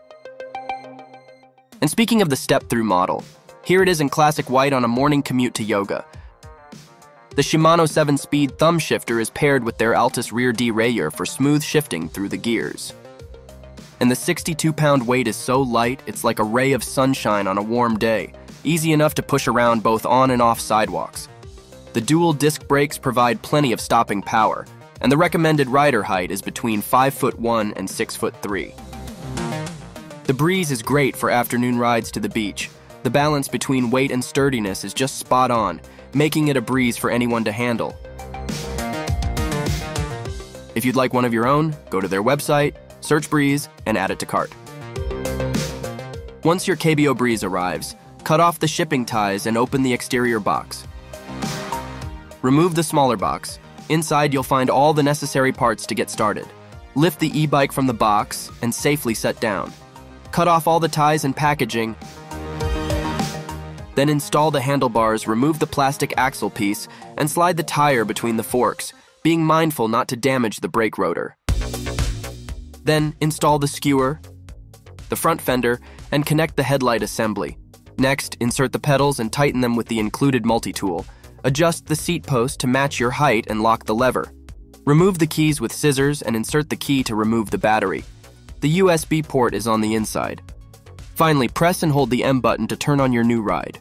Speaker 5: And speaking of the step through model, here it is in classic white on a morning commute to yoga. The Shimano 7-speed thumb shifter is paired with their Altus rear derailleur for smooth shifting through the gears. And the 62-pound weight is so light, it's like a ray of sunshine on a warm day, easy enough to push around both on and off sidewalks. The dual disc brakes provide plenty of stopping power, and the recommended rider height is between 5 foot 1 and 6 foot 3. The Breeze is great for afternoon rides to the beach, the balance between weight and sturdiness is just spot on, making it a breeze for anyone to handle. If you'd like one of your own, go to their website, search Breeze, and add it to cart. Once your KBO Breeze arrives, cut off the shipping ties and open the exterior box. Remove the smaller box. Inside, you'll find all the necessary parts to get started. Lift the e-bike from the box and safely set down. Cut off all the ties and packaging then install the handlebars, remove the plastic axle piece, and slide the tire between the forks, being mindful not to damage the brake rotor. Then install the skewer, the front fender, and connect the headlight assembly. Next, insert the pedals and tighten them with the included multi-tool. Adjust the seat post to match your height and lock the lever. Remove the keys with scissors and insert the key to remove the battery. The USB port is on the inside. Finally, press and hold the M button to turn on your new ride.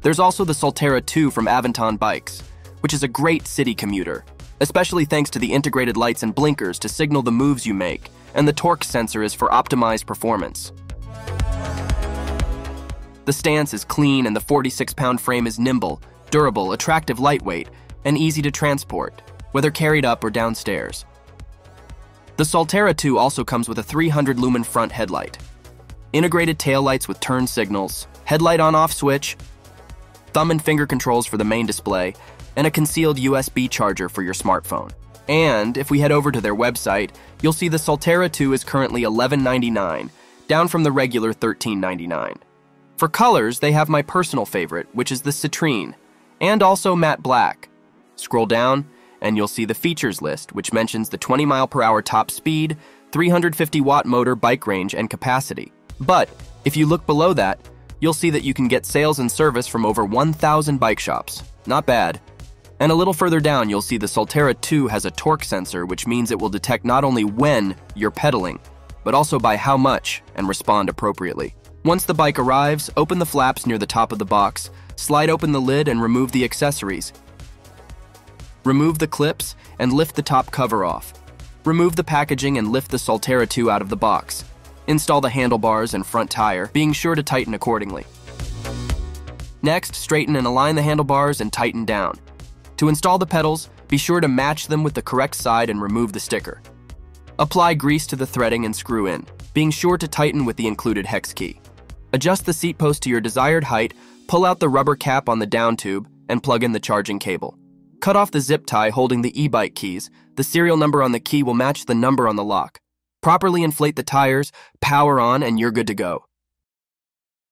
Speaker 5: There's also the Soltera 2 from Aventon Bikes, which is a great city commuter, especially thanks to the integrated lights and blinkers to signal the moves you make, and the torque sensor is for optimized performance. The stance is clean and the 46-pound frame is nimble, durable, attractive lightweight, and easy to transport, whether carried up or downstairs. The Soltera 2 also comes with a 300 lumen front headlight, integrated taillights with turn signals, headlight on off switch, thumb and finger controls for the main display, and a concealed USB charger for your smartphone. And if we head over to their website, you'll see the Soltera 2 is currently $11.99, down from the regular $13.99. For colors, they have my personal favorite, which is the citrine, and also matte black. Scroll down, and you'll see the features list, which mentions the 20 mile per hour top speed, 350 watt motor bike range, and capacity. But if you look below that, you'll see that you can get sales and service from over 1,000 bike shops. Not bad. And a little further down, you'll see the Soltera 2 has a torque sensor, which means it will detect not only when you're pedaling, but also by how much and respond appropriately. Once the bike arrives, open the flaps near the top of the box, slide open the lid and remove the accessories. Remove the clips and lift the top cover off. Remove the packaging and lift the Soltera 2 out of the box. Install the handlebars and front tire, being sure to tighten accordingly. Next, straighten and align the handlebars and tighten down. To install the pedals, be sure to match them with the correct side and remove the sticker. Apply grease to the threading and screw in, being sure to tighten with the included hex key. Adjust the seat post to your desired height, pull out the rubber cap on the down tube, and plug in the charging cable. Cut off the zip tie holding the e-bike keys. The serial number on the key will match the number on the lock. Properly inflate the tires, power on, and you're good to go.